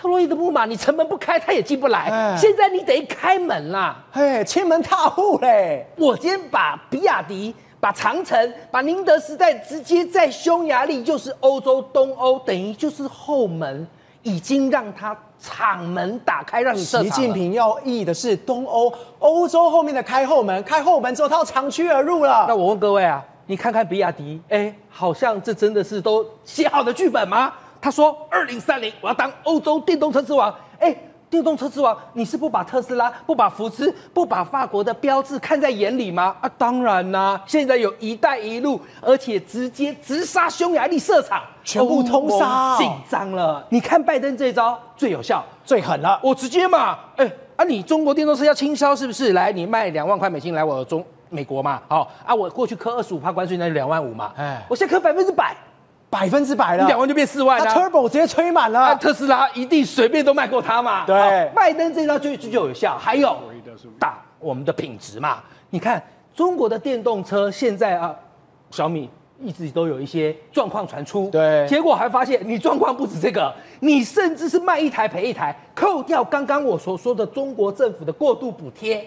Speaker 6: 特洛伊的木马你城门不开他也进不来，
Speaker 5: 哎
Speaker 6: 现在你得开门啦。
Speaker 5: 嘿，千门踏户嘞！
Speaker 6: 我今天把比亚迪、把长城、把宁德时代直接在匈牙利，就是欧洲东欧，等于就是后门，已经让他厂门打开，让你设
Speaker 7: 习近平要议的是东欧，欧洲后面的开后门，开后门之后，他要长驱而入了。
Speaker 6: 那我问各位啊，你看看比亚迪，哎，好像这真的是都写好的剧本吗？他说二零三零我要当欧洲电动车之王，哎。电动车之王，你是不把特斯拉、不把福斯、不把法国的标志看在眼里吗？啊，当然啦、现在有一带一路，而且直接直杀匈牙利设厂，
Speaker 7: 全部通杀
Speaker 6: 紧张了。你看拜登这一招最有效，
Speaker 7: 最狠了，
Speaker 6: 我直接嘛，哎、啊，你中国电动车要倾销是不是？来，你卖两万块美金来我中美国嘛，好啊，我过去磕二十五趴关税，那就两万五嘛，
Speaker 7: 哎
Speaker 6: 哎，我现在磕百分之百，
Speaker 7: 百分之百了，
Speaker 6: 两万就变四万
Speaker 7: 了
Speaker 6: 啊。
Speaker 7: Turbo 直接吹满
Speaker 6: 啊，
Speaker 7: 了。
Speaker 6: 特斯拉一定随便都卖过它嘛。
Speaker 7: 对
Speaker 6: 好拜登这招就就有效。还有打我们的品质嘛，你看中国的电动车现在啊，小米一直都有一些状况传出，
Speaker 7: 对
Speaker 6: 结果还发现你状况不止这个，你甚至是卖一台赔一台，扣掉刚刚我所说的中国政府的过度补贴，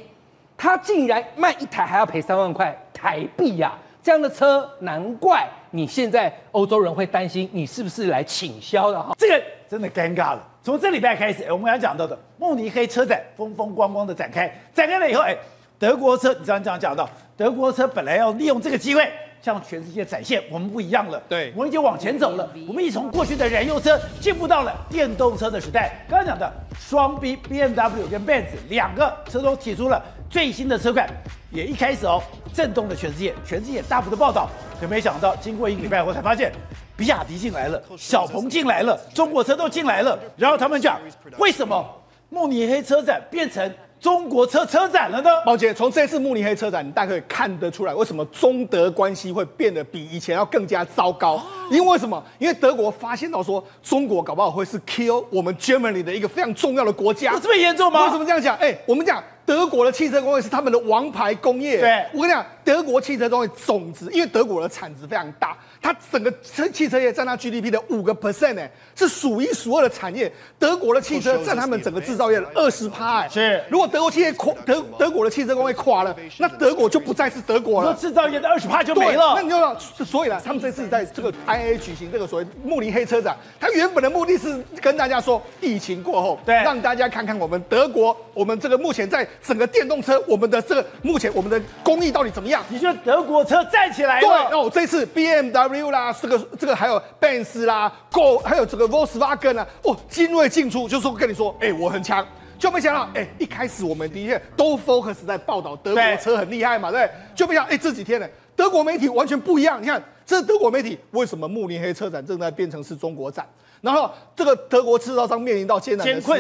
Speaker 6: 他竟然卖一台还要赔三万块台币呀、这样的车，难怪你现在欧洲人会担心你是不是来倾销的哈。
Speaker 1: 这个真的尴尬了。从这礼拜开始，哎我们刚才讲到的慕尼黑车展风风光光的展开，展开了以后，哎，德国车，你刚刚讲到，德国车本来要利用这个机会向全世界展现我们不一样了，
Speaker 3: 对
Speaker 1: 我们已经往前走了，我们已从过去的燃油车进步到了电动车的时代。刚刚讲的双 B BMW 跟 Benz 两个车都提出了最新的车款，也一开始哦震动了全世界，全世界大幅的报道，可没想到经过一个礼拜后才发现。比亚迪进来了，<laughs> 小鹏进来了，中国车都进来了。然后他们讲，为什么慕尼黑车展变成中国车车展了呢？
Speaker 3: 宝姐，从这次慕尼黑车展，你大概可以看得出来，为什么中德关系会变得比以前要更加糟糕？因为什么？因为德国发现到说，中国搞不好会是 kill 我们 Germany 的一个非常重要的国家
Speaker 1: 有。这么严重吗？
Speaker 3: 为什么这样讲？哎、我们讲德国的汽车工业是他们的王牌工业。
Speaker 1: 对
Speaker 3: 我跟你讲，德国汽车工业总值，因为德国的产值非常大，它整个车汽车业占它 GDP 的五个 percent 呢，是数一数二的产业。德国的汽车占他们整个制造业的二十趴哎。
Speaker 1: 是
Speaker 3: 如果德国汽车垮，德德国的汽车工业垮了，那德国就不再是德国
Speaker 1: 说
Speaker 3: 了。
Speaker 1: 制造业的二十趴就
Speaker 3: 对
Speaker 1: 没了
Speaker 3: 那。你就要，所以呢，他们这次在这个 IA 举行这个所谓慕尼黑车展，它原本的目的是跟大家说，疫情过后，
Speaker 1: 对
Speaker 3: 让大家看看我们德国，我们这个目前在整个电动车，我们的这个目前我们的工艺到底怎么样？
Speaker 1: 你觉得德国车站起来
Speaker 3: 对，
Speaker 1: 了？
Speaker 3: 那我这次 BMW 啦，这个这个还有 Benz 啦，Go 还有这个 Volkswagen 啊，哦，精锐进出，就是说跟你说，哎、我很强。就没想到，哎、一开始我们的确都 focus 在报道德国
Speaker 1: 对
Speaker 3: 车很厉害嘛，对不对？就没想到，哎、这几天呢，德国媒体完全不一样。你看，这德国媒体为什么慕尼黑车展正在变成是中国展？然后这个德国制造商面临到艰难
Speaker 1: 时刻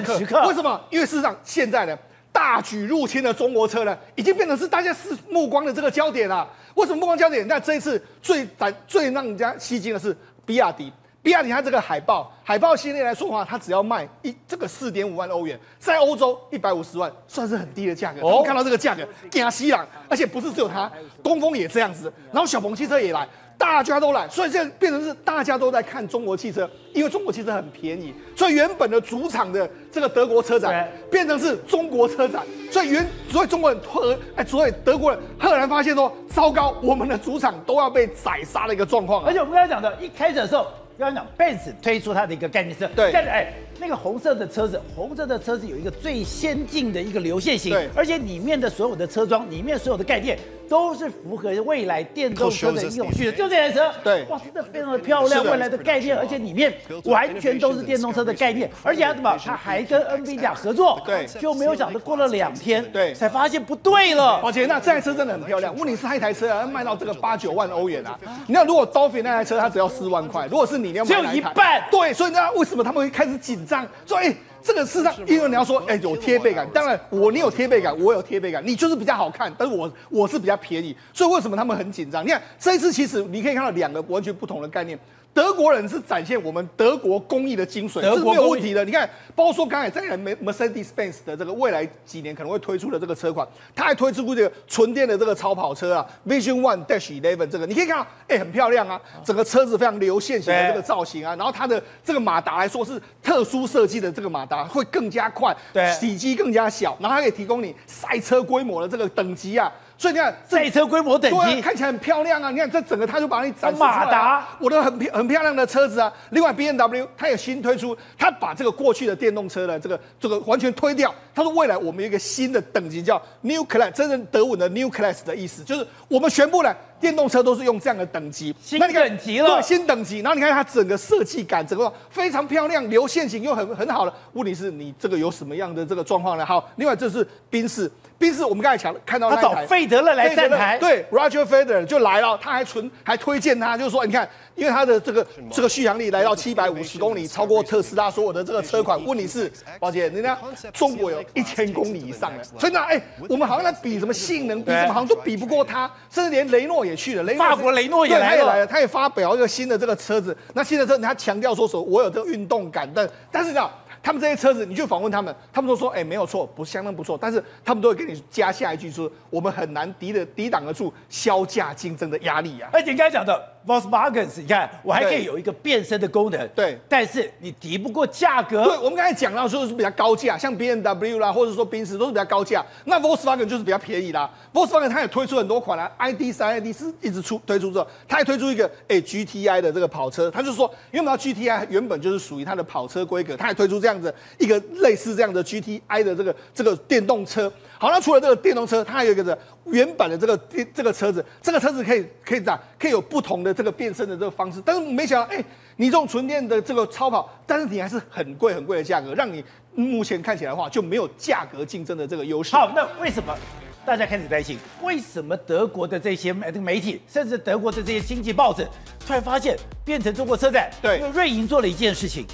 Speaker 3: 为什么？因为事实上现在呢，大举入侵的中国车呢，已经变成是大家是目光的这个焦点了。为什么目光焦点？那这一次最展最让人家吸睛的是比亚迪。比亚迪它这个海豹海豹系列来说的话，它只要卖一这个四点五万欧元，在欧洲一百五十万，算是很低的价格。我、看到这个价格，惊西朗，而且不是只有它，东风也这样子，然后小鹏汽车也来。大家都来，所以现在变成是大家都在看中国汽车，因为中国汽车很便宜，所以原本的主场的这个德国车展变成是中国车展，所以原所以中国人赫哎，所以德国人赫然发现说，糟糕，我们的主场都要被宰杀的一个状况啊
Speaker 1: 而！且我们刚才讲的，一开始的时候，刚才讲 Benz 推出它的一个概念车，
Speaker 3: 对
Speaker 1: 但是哎，那个红色的车子，红色的车子有一个最先进的一个流线型，
Speaker 3: 对。
Speaker 1: 而且里面的所有的车装，里面所有的概念都是符合未来电动车的应用需求，就这台车，
Speaker 3: 对。
Speaker 1: 哇，真的非常的漂亮，未来的概念，而且里面完全都是电动车的概念，而且它怎么，它还跟 NVIDIA 合作，
Speaker 3: 对。
Speaker 1: 就没有想到过了两天，
Speaker 3: 对。
Speaker 1: 才发现不对了，<laughs>
Speaker 3: 宝杰那这台车真的很漂亮，问题是它一台车啊，要卖到这个八九万欧元啊。你看，如果 Dolphin 那台车它只要四万块，如果是你，你要买
Speaker 1: 只有一半。
Speaker 3: 对，所以那为什么他们会开始紧张？所以。这个事实上，因为你要说，哎、有贴背感。当然，我你有贴背感，我有贴背感，你就是比较好看，但是我我是比较便宜，所以为什么他们很紧张？你看这一次，其实你可以看到两个完全不同的概念。德国人是展现我们德国工艺的精髓，这是没有问题的。你看，包括说刚才在 Mercedes-Benz 的这个未来几年可能会推出的这个车款，它还推出过这个纯电的这个超跑车啊，Vision One Dash Eleven 这个，你可以看到，哎、很漂亮啊，整个车子非常流线型的这个造型啊，然后它的这个马达来说是特殊设计的这个马达，会更加快，
Speaker 1: 对
Speaker 3: 体积更加小，然后它可以提供你赛车规模的这个等级啊。所以你看
Speaker 1: 赛车规模等级，
Speaker 3: 看起来很漂亮啊！你看这整个它就把你展示出来啊
Speaker 1: 马达
Speaker 3: 我的很漂很漂亮的车子啊。另外 B N W 它也新推出，它把这个过去的电动车的这个这个完全推掉。他说未来我们有一个新的等级叫 New Class，真正德文的 New Class 的意思就是我们全部的电动车都是用这样的等级，
Speaker 1: 新
Speaker 3: 那你看
Speaker 1: 等级了
Speaker 3: 对，新等级。然后你看它整个设计感，整个非常漂亮，流线型又很很好了。问题是你这个有什么样的这个状况呢？好，另外这是宾士，宾士我们刚才讲看到
Speaker 1: 他找费德勒来站台，
Speaker 3: 对，Roger Federer 就来了，他还存还推荐他，就是说，你看，因为它的这个这个续航力来到七百五十公里，超过特斯拉所有的这个车款。问题是，宝姐，人家中国有一千公里以上的，所以呢，哎，我们好像在比什么性能，比什么好像都比不过它，甚至连雷诺也去了，雷诺
Speaker 1: 法国雷诺也来了
Speaker 3: 对他也来了，他也发表一个新的这个车子。那新的车，他强调说什么？我有这个运动感，但但是呢。他们这些车子，你去访问他们，他们都说，哎、没有错，不相当不错，但是他们都会跟你加下一句说，我们很难抵的抵挡得住销价竞争的压力啊。
Speaker 1: 而且你刚才讲的 Volkswagen，你看我还可以有一个变身的功能，
Speaker 3: 对
Speaker 1: 但是你敌不过价格对，
Speaker 3: 我们刚才讲到说是比较高价，像 B M W 啦，或者说宾士都是比较高价，那 Volkswagen 就是比较便宜啦。Volkswagen 它也推出很多款啦，ID 三、ID 四一直出推出之后，它还推出一个哎 G T I 的这个跑车，它就说，因为我们知道 G T I 原本就是属于它的跑车规格，它还推出这样子一个类似这样的 G T I 的这个这个电动车。好，那除了这个电动车，它还有一个是原版的这个电这个车子，这个车子可以可以这样，可以有不同的这个变身的这个方式，但是没想到，哎、你这种纯电的这个超跑，但是你还是很贵很贵的价格，让你目前看起来的话就没有价格竞争的这个优势。
Speaker 1: 好，那为什么大家开始担心？为什么德国的这些媒媒体，甚至德国的这些经济报纸，突然发现变成中国车展？
Speaker 3: 对
Speaker 1: 因为瑞银做了一件事情，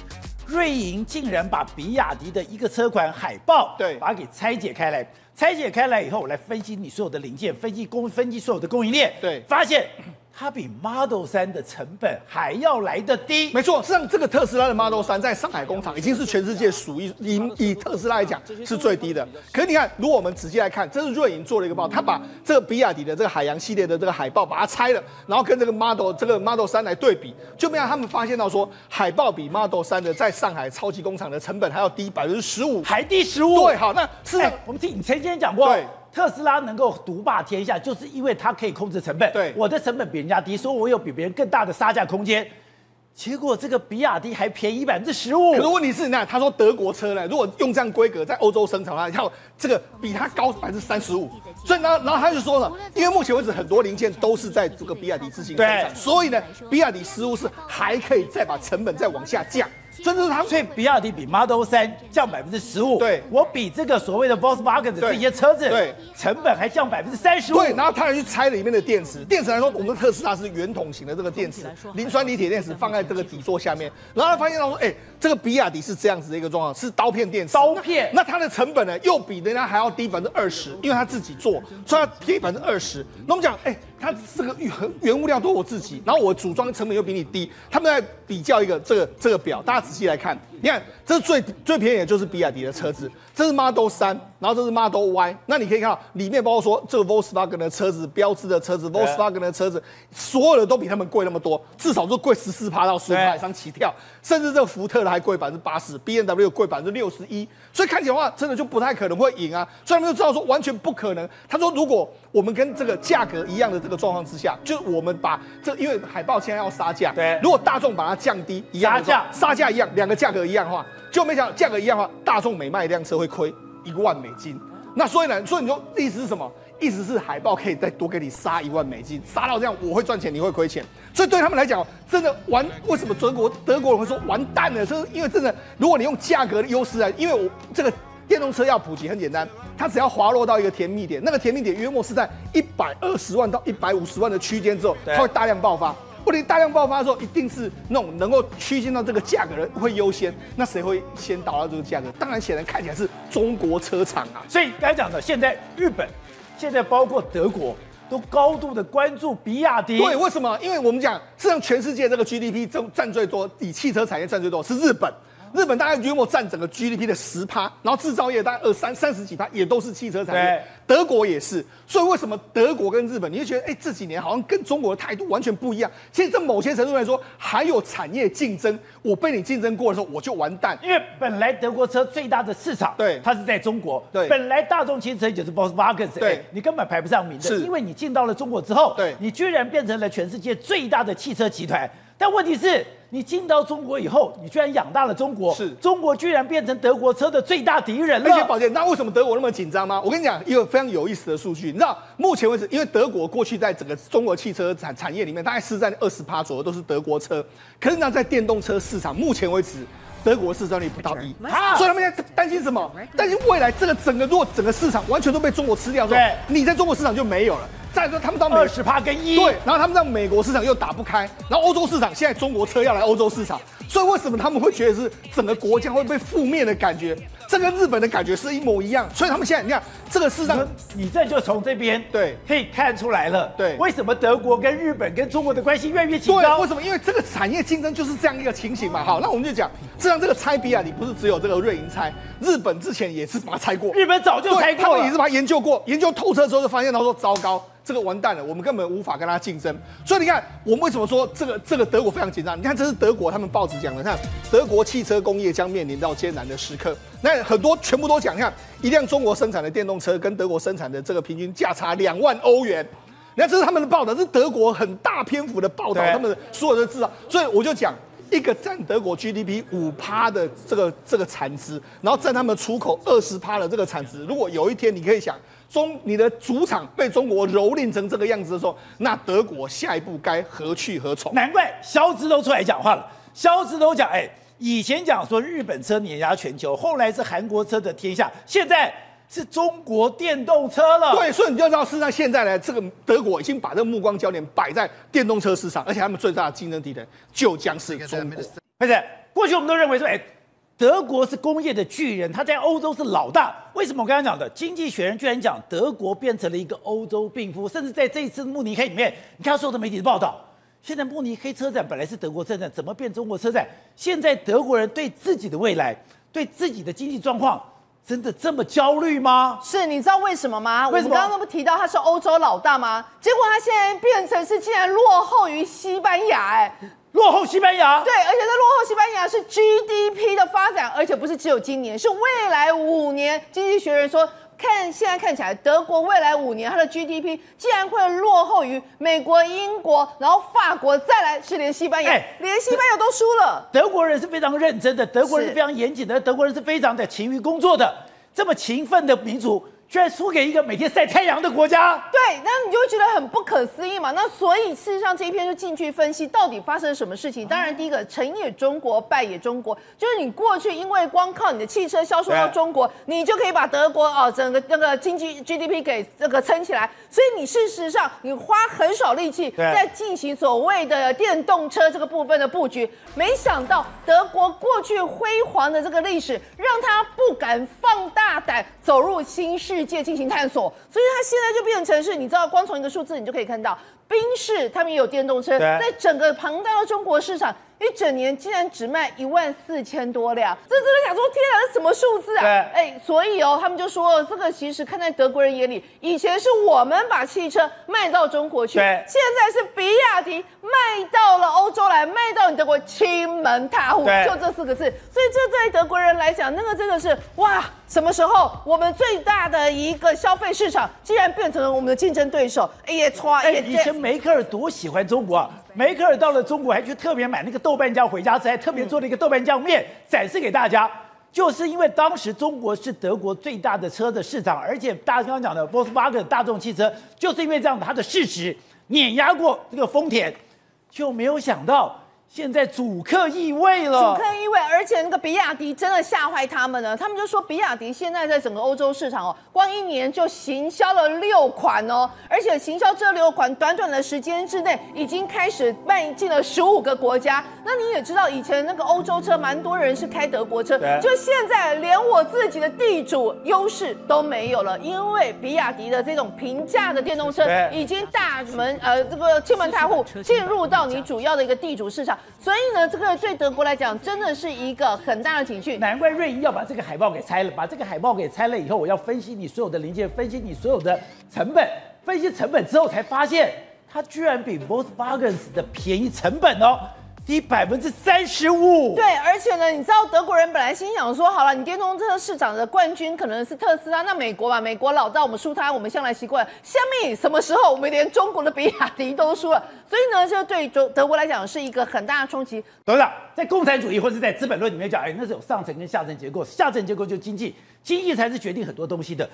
Speaker 1: 瑞银竟然把比亚迪的一个车款海报，
Speaker 3: 对
Speaker 1: 把它给拆解开来。拆解开来以后，我来分析你所有的零件，分析供分析所有的供应链，
Speaker 3: 对。
Speaker 1: 发现它比 Model 3的成本还要来得低。
Speaker 3: 没错，实际上这个特斯拉的 Model 3在上海工厂已经是全世界数一以以特斯拉来讲是最低的。可是你看，如果我们仔细来看，这是瑞银做了一个报，他把这个比亚迪的这个海洋系列的这个海报把它拆了，然后跟这个 Model 这个 Model 3来对比，就没让他们发现到说海报比 Model 3的在上海超级工厂的成本还要低百分之十五。
Speaker 1: 还低十五。
Speaker 3: 对，好，那是
Speaker 1: 哎，我们听你曾经讲过，
Speaker 3: 对
Speaker 1: 特斯拉能够独霸天下，就是因为它可以控制成本。
Speaker 3: 对
Speaker 1: 我的成本比人家低，所以我有比别人更大的杀价空间。结果这个比亚迪还便宜百分之十五
Speaker 3: 可是。问题是，那他说德国车呢，如果用这样规格在欧洲生产的话，要这个比它高百分之三十五。所以呢，然后他就说了，因为目前为止很多零件都是在这个比亚迪自行生产，所以呢，比亚迪似乎是还可以再把成本再往下降。所以这是他
Speaker 1: 所以比亚迪比 Model 三降百分之十五，
Speaker 3: 对
Speaker 1: 我比这个所谓的 Volkswagen 的
Speaker 3: 对
Speaker 1: 这些车子，
Speaker 3: 对
Speaker 1: 成本还降百分之三十五。
Speaker 3: 对，然后他还去拆里面的电池。电池来说，我们的特斯拉是圆筒型的这个电池，磷酸锂铁电池放在这个底座下面。然后他发现他说，哎，这个比亚迪是这样子的一个状况，是刀片电池。
Speaker 1: 刀片
Speaker 3: 那它的成本呢，又比人家还要低百分之二十，因为他自己做，所以它便宜百分之二十。那我们讲，哎，它这个原原物料都我自己，然后我组装成本又比你低，他们在比较一个这个这个表，大家仔细来看，你看这最最便宜的就是比亚迪的车子，这是 Model 三，然后这是 Model Y，那你可以看到里面包括说这个 Volkswagen 的车子、标志的车子、Volkswagen 的车子，所有的都比他们贵那么多，至少都贵十四趴到十五趴以上起跳，甚至这个福特的还贵百分之八十，B N W 贵百分之六十一，所以看起来的话，真的就不太可能会赢啊。所以他们就知道说完全不可能。他说，如果我们跟这个价格一样的这个状况之下，就是我们把这因为海报现在要杀价，
Speaker 1: 对。
Speaker 3: 如果大众把它降低一样
Speaker 1: 杀价。
Speaker 3: 杀价一样，两个价格一样的话，就没想到价格一样的话，大众每卖一辆车会亏一万美金。那所以呢，所以你说意思是什么？意思是海报可以再多给你杀一万美金，杀到这样我会赚钱，你会亏钱。所以对他们来讲，真的完，为什么德国德国人会说完蛋了？就是因为真的，如果你用价格的优势啊，因为我这个电动车要普及很简单，它只要滑落到一个甜蜜点，那个甜蜜点约莫是在一百二十万到一百五十万的区间之后，它会大量爆发。问题大量爆发的时候，一定是那种能够趋近到这个价格的会优先。那谁会先达到这个价格？当然，显然看起来是中国车厂啊。
Speaker 1: 所以刚才讲的，现在日本，现在包括德国，都高度的关注比亚迪。
Speaker 3: 对，为什么？因为我们讲，实际上全世界这个 GDP 占占最多，以汽车产业占最多是日本。日本大概约莫占整个 GDP 的十趴，然后制造业大概二三三十几趴，也都是汽车产业。德国也是，所以为什么德国跟日本，你会觉得哎这几年好像跟中国的态度完全不一样？其实在某些程度来说，还有产业竞争，我被你竞争过的时候，我就完蛋。
Speaker 1: 因为本来德国车最大的市场，
Speaker 3: 对，
Speaker 1: 它是在中国，
Speaker 3: 对，
Speaker 1: 本来大众汽车就是 Volkswagen，
Speaker 3: 对，
Speaker 1: 你根本排不上名的，
Speaker 3: 是
Speaker 1: 因为你进到了中国之后，
Speaker 3: 对，
Speaker 1: 你居然变成了全世界最大的汽车集团。但问题是，你进到中国以后，你居然养大了中国，
Speaker 3: 是
Speaker 1: 中国居然变成德国车的最大敌人了。
Speaker 3: 而且，宝剑，那为什么德国那么紧张吗？我跟你讲一个非常有意思的数据，你知道，目前为止，因为德国过去在整个中国汽车产产业里面，大概是在二十趴左右都是德国车，可是呢，在电动车市场，目前为止。德国市占率不到一，所以他们现在担心什么？担心未来这个整个如果整个市场完全都被中国吃掉之后，你在中国市场就没有了。再说他们到
Speaker 1: 二十趴跟一，
Speaker 3: 对，然后他们在美国市场又打不开，然后欧洲市场现在中国车要来欧洲市场，所以为什么他们会觉得是整个国家会被负面的感觉？这跟日本的感觉是一模一样，所以他们现在你看这个市场，
Speaker 1: 你这就从这边
Speaker 3: 对
Speaker 1: 可以看出来了，
Speaker 3: 对，
Speaker 1: 为什么德国跟日本跟中国的关系越来越紧张？
Speaker 3: 为什么？因为这个产业竞争就是这样一个情形嘛。好，那我们就讲，这样这个拆比亚迪不是只有这个瑞银拆，日本之前也是把它拆过，
Speaker 1: 日本早就拆过
Speaker 3: 他们也是把它研究过，研究透彻之后就发现，他说糟糕。这个完蛋了，我们根本无法跟他竞争。所以你看，我们为什么说这个这个德国非常紧张？你看，这是德国他们报纸讲的，看德国汽车工业将面临到艰难的时刻。那很多全部都讲，看一辆中国生产的电动车跟德国生产的这个平均价差两万欧元。你看，这是他们的报道，是德国很大篇幅的报道，他们所有的制造。所以我就讲，一个占德国 GDP 五趴的这个这个产值，然后占他们出口二十趴的这个产值。如果有一天你可以想。中你的主场被中国蹂躏成这个样子的时候，那德国下一步该何去何从？
Speaker 1: 难怪肖兹都出来讲话了。肖兹都讲，哎，以前讲说日本车碾压全球，后来是韩国车的天下，现在是中国电动车了。
Speaker 3: 对，所以你就知道，事实上现在呢，这个德国已经把这个目光焦点摆在电动车市场，而且他们最大的竞争敌人就将是中国。
Speaker 1: 不是，过去我们都认为说，哎。德国是工业的巨人，他在欧洲是老大。为什么我刚刚讲的《经济学人》居然讲德国变成了一个欧洲病夫？甚至在这一次慕尼黑里面，你看所有的媒体的报道，现在慕尼黑车展本来是德国车展，怎么变中国车展？现在德国人对自己的未来、对自己的经济状况，真的这么焦虑吗？
Speaker 5: 是，你知道为什么吗？
Speaker 1: 为什么
Speaker 5: 刚刚不提到他是欧洲老大吗？结果他现在变成是竟然落后于西班牙，哎。
Speaker 1: 落后西班牙，
Speaker 5: 对，而且在落后西班牙是 GDP 的发展，而且不是只有今年，是未来五年。经济学人说，看现在看起来，德国未来五年它的 GDP 竟然会落后于美国、英国，然后法国，再来是连西班牙，连西班牙都输了。
Speaker 1: 德国人是非常认真的，德国人是非常严谨的，德国人是非常的勤于工作的，这么勤奋的民族。居然输给一个每天晒太阳的国家，
Speaker 5: 对，那你就会觉得很不可思议嘛。那所以事实上这一篇就进去分析到底发生了什么事情。当然，第一个成也中国，败也中国，就是你过去因为光靠你的汽车销售到中国，你就可以把德国哦整个那个经济 GDP 给这个撑起来。所以你事实上你花很少力气在进行所谓的电动车这个部分的布局，没想到德国过去辉煌的这个历史，让他不敢放大胆走入新世。世界进行探索，所以它现在就变成是，你知道，光从一个数字，你就可以看到，宾士他们也有电动车，在整个庞大的中国市场。一整年竟然只卖一万四千多辆，这真的想说，天啊，这什么数字啊？哎，所以哦，他们就说这个其实看在德国人眼里，以前是我们把汽车卖到中国去，现在是比亚迪卖到了欧洲来，卖到你德国亲门踏户，就这四个字。所以这对德国人来讲，那个真的是哇，什么时候我们最大的一个消费市场，竟然变成了我们的竞争对手？哎呀，错！哎，
Speaker 1: 以前梅克尔多喜欢中国啊。梅克尔到了中国，还去特别买那个豆瓣酱回家吃，还特别做了一个豆瓣酱面展示给大家。就是因为当时中国是德国最大的车的市场，而且大家刚刚讲的 Volkswagen 大众汽车，就是因为这样，它的市值碾压过这个丰田，就没有想到。现在主客易位了，
Speaker 5: 主客易位，而且那个比亚迪真的吓坏他们了。他们就说，比亚迪现在在整个欧洲市场哦，光一年就行销了六款哦，而且行销这六款，短短的时间之内已经开始卖进了十五个国家。那你也知道，以前那个欧洲车，蛮多人是开德国车，就现在连我自己的地主优势都没有了，因为比亚迪的这种平价的电动车已经大门呃这个进门踏户进入到你主要的一个地主市场。所以呢，这个对德国来讲真的是一个很大的情绪。
Speaker 1: 难怪瑞银要把这个海报给拆了，把这个海报给拆了以后，我要分析你所有的零件，分析你所有的成本，分析成本之后才发现，它居然比 Volkswagen 的便宜成本哦。低百分之三十五，
Speaker 5: 对，而且呢，你知道德国人本来心想说，好了，你电动车市场的冠军可能是特斯拉，那美国吧，美国老大，我们输他，我们向来习惯。下面什么时候我们连中国的比亚迪都输了？所以呢，这对德德国来讲是一个很大的冲击。
Speaker 1: 董事长，在共产主义或者在资本论里面讲，哎，那是有上层跟下层结构，下层结构就经济，经济才是决定很多东西的。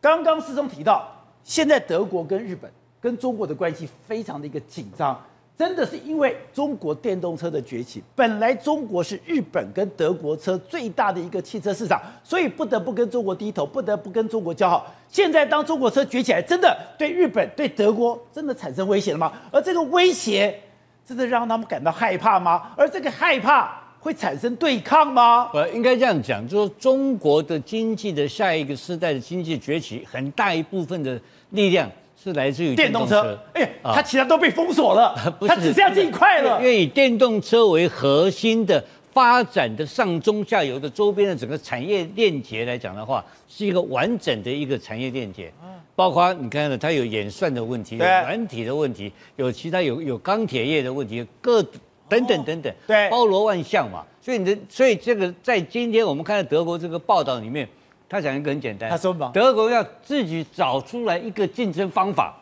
Speaker 1: 刚刚师中提到，现在德国跟日本跟中国的关系非常的一个紧张。真的是因为中国电动车的崛起，本来中国是日本跟德国车最大的一个汽车市场，所以不得不跟中国低头，不得不跟中国交好。现在当中国车崛起来，真的对日本、对德国真的产生威胁了吗？而这个威胁真的让他们感到害怕吗？而这个害怕会产生对抗吗？
Speaker 4: 呃，应该这样讲，就是中国的经济的下一个时代的经济崛起，很大一部分的力量。是来自于
Speaker 1: 电动车，哎，它其他都被封锁了，<laughs> 它只剩下这一块了。
Speaker 4: 因为以电动车为核心的发展的上中下游的周边的整个产业链结来讲的话，是一个完整的一个产业链结，包括你看到它有演算的问题，有软体的问题，有其他有有钢铁业的问题，各等等等等，
Speaker 1: 对，
Speaker 4: 包罗万象嘛。所以你的，所以这个在今天我们看到德国这个报道里面。他讲一个很简单，
Speaker 1: 他说嘛，
Speaker 4: 德国要自己找出来一个竞争方法，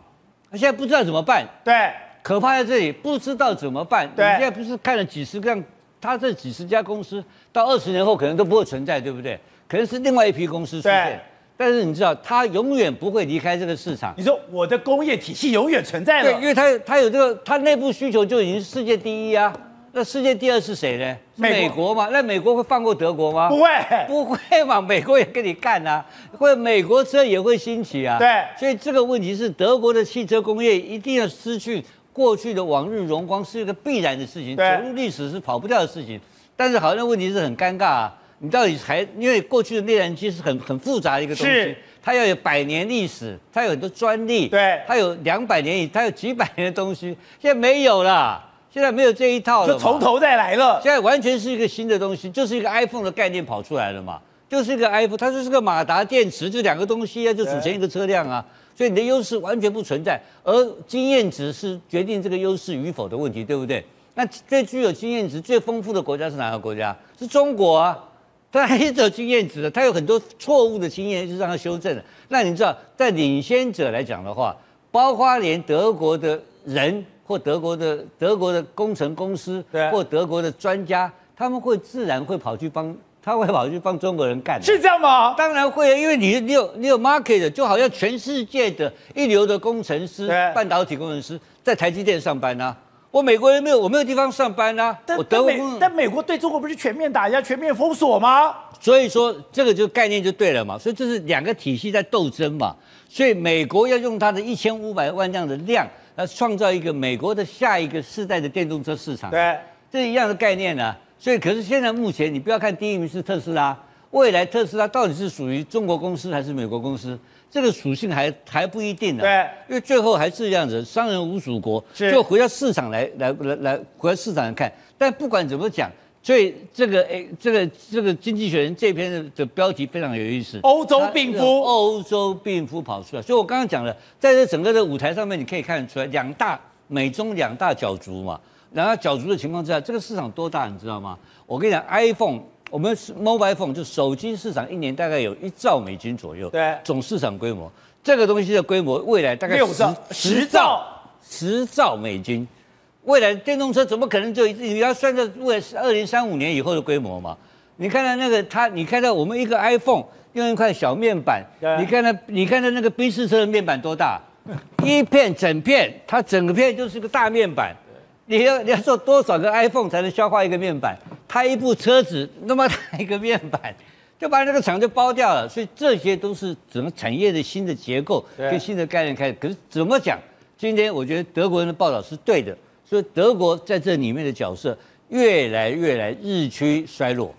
Speaker 4: 他现在不知道怎么办。
Speaker 1: 对，
Speaker 4: 可怕在这里，不知道怎么办。
Speaker 1: 对，
Speaker 4: 现在不是看了几十个，他这几十家公司，到二十年后可能都不会存在，对不对？可能是另外一批公司出现。但是你知道，他永远不会离开这个市场。
Speaker 1: 你说我的工业体系永远存在
Speaker 4: 了。对，因为他他有这个，他内部需求就已经是世界第一啊。那世界第二是谁呢？美国嘛？那美国会放过德国吗？
Speaker 1: 不会，
Speaker 4: 不会嘛？<laughs> 美国也跟你干啊，或者美国车也会兴起啊。
Speaker 1: 对，
Speaker 4: 所以这个问题是德国的汽车工业一定要失去过去的往日荣光，是一个必然的事情，走入历史是跑不掉的事情。但是好像问题是很尴尬啊，你到底还因为过去的内燃机是很很复杂的一个东西，它要有百年历史，它有很多专利，
Speaker 1: 对，
Speaker 4: 它有两百年以，它有几百年的东西，现在没有了。现在没有这一套了，
Speaker 1: 就从头再来了。
Speaker 4: 现在完全是一个新的东西，就是一个 iPhone 的概念跑出来了嘛，就是一个 iPhone，它就是个马达电池，就两个东西啊，就组成一个车辆啊，所以你的优势完全不存在。而经验值是决定这个优势与否的问题，对不对？那最具有经验值、最丰富的国家是哪个国家？是中国啊，它还是有经验值的，它有很多错误的经验是让它修正的。那你知道，在领先者来讲的话，包括连德国的人。或德国的德国的工程公司，或德国的专家，他们会自然会跑去帮，他会跑去帮中国人干，
Speaker 1: 是这样吗？
Speaker 4: 当然会，因为你你有你有 market，就好像全世界的一流的工程师、半导体工程师在台积电上班呐。我美国人没有，我没有地方上班呐。
Speaker 1: 但美但美国对中国不是全面打压、全面封锁吗？
Speaker 4: 所以说这个就概念就对了嘛。所以这是两个体系在斗争嘛。所以美国要用它的一千五百万辆的量。要创造一个美国的下一个世代的电动车市场，
Speaker 1: 对，
Speaker 4: 这一样的概念呢。所以，可是现在目前，你不要看第一名是特斯拉，未来特斯拉到底是属于中国公司还是美国公司，这个属性还还不一定呢。
Speaker 1: 对，
Speaker 4: 因为最后还是这样子，商人无祖国，就回到市场来来来来回到市场来看。但不管怎么讲。所以这个诶，这个这个《经济学人》这篇的的标题非常有意思。
Speaker 1: 欧洲病夫，
Speaker 4: 欧洲病夫跑出来。所以我刚刚讲了，在这整个的舞台上面，你可以看得出来，两大美中两大角逐嘛。两大角逐的情况之下，这个市场多大，你知道吗？我跟你讲，iPhone，我们 mobile phone 就手机市场一年大概有一兆美金左右。
Speaker 1: 对。
Speaker 4: 总市场规模，这个东西的规模，未来大概
Speaker 1: 六兆、
Speaker 4: 十兆、十兆美金。未来电动车怎么可能就你要算在未来二零三五年以后的规模嘛？你看到那个它，你看到我们一个 iPhone 用一块小面板，你看到你看到那个宾士车的面板多大？<laughs> 一片整片，它整个片就是个大面板。你要你要做多少个 iPhone 才能消化一个面板？它一部车子那么大一个面板，<laughs> 就把那个厂就包掉了。所以这些都是整个产业的新的结构跟新的概念开始。可是怎么讲？今天我觉得德国人的报道是对的。所以德国在这里面的角色越来越来日趋衰落。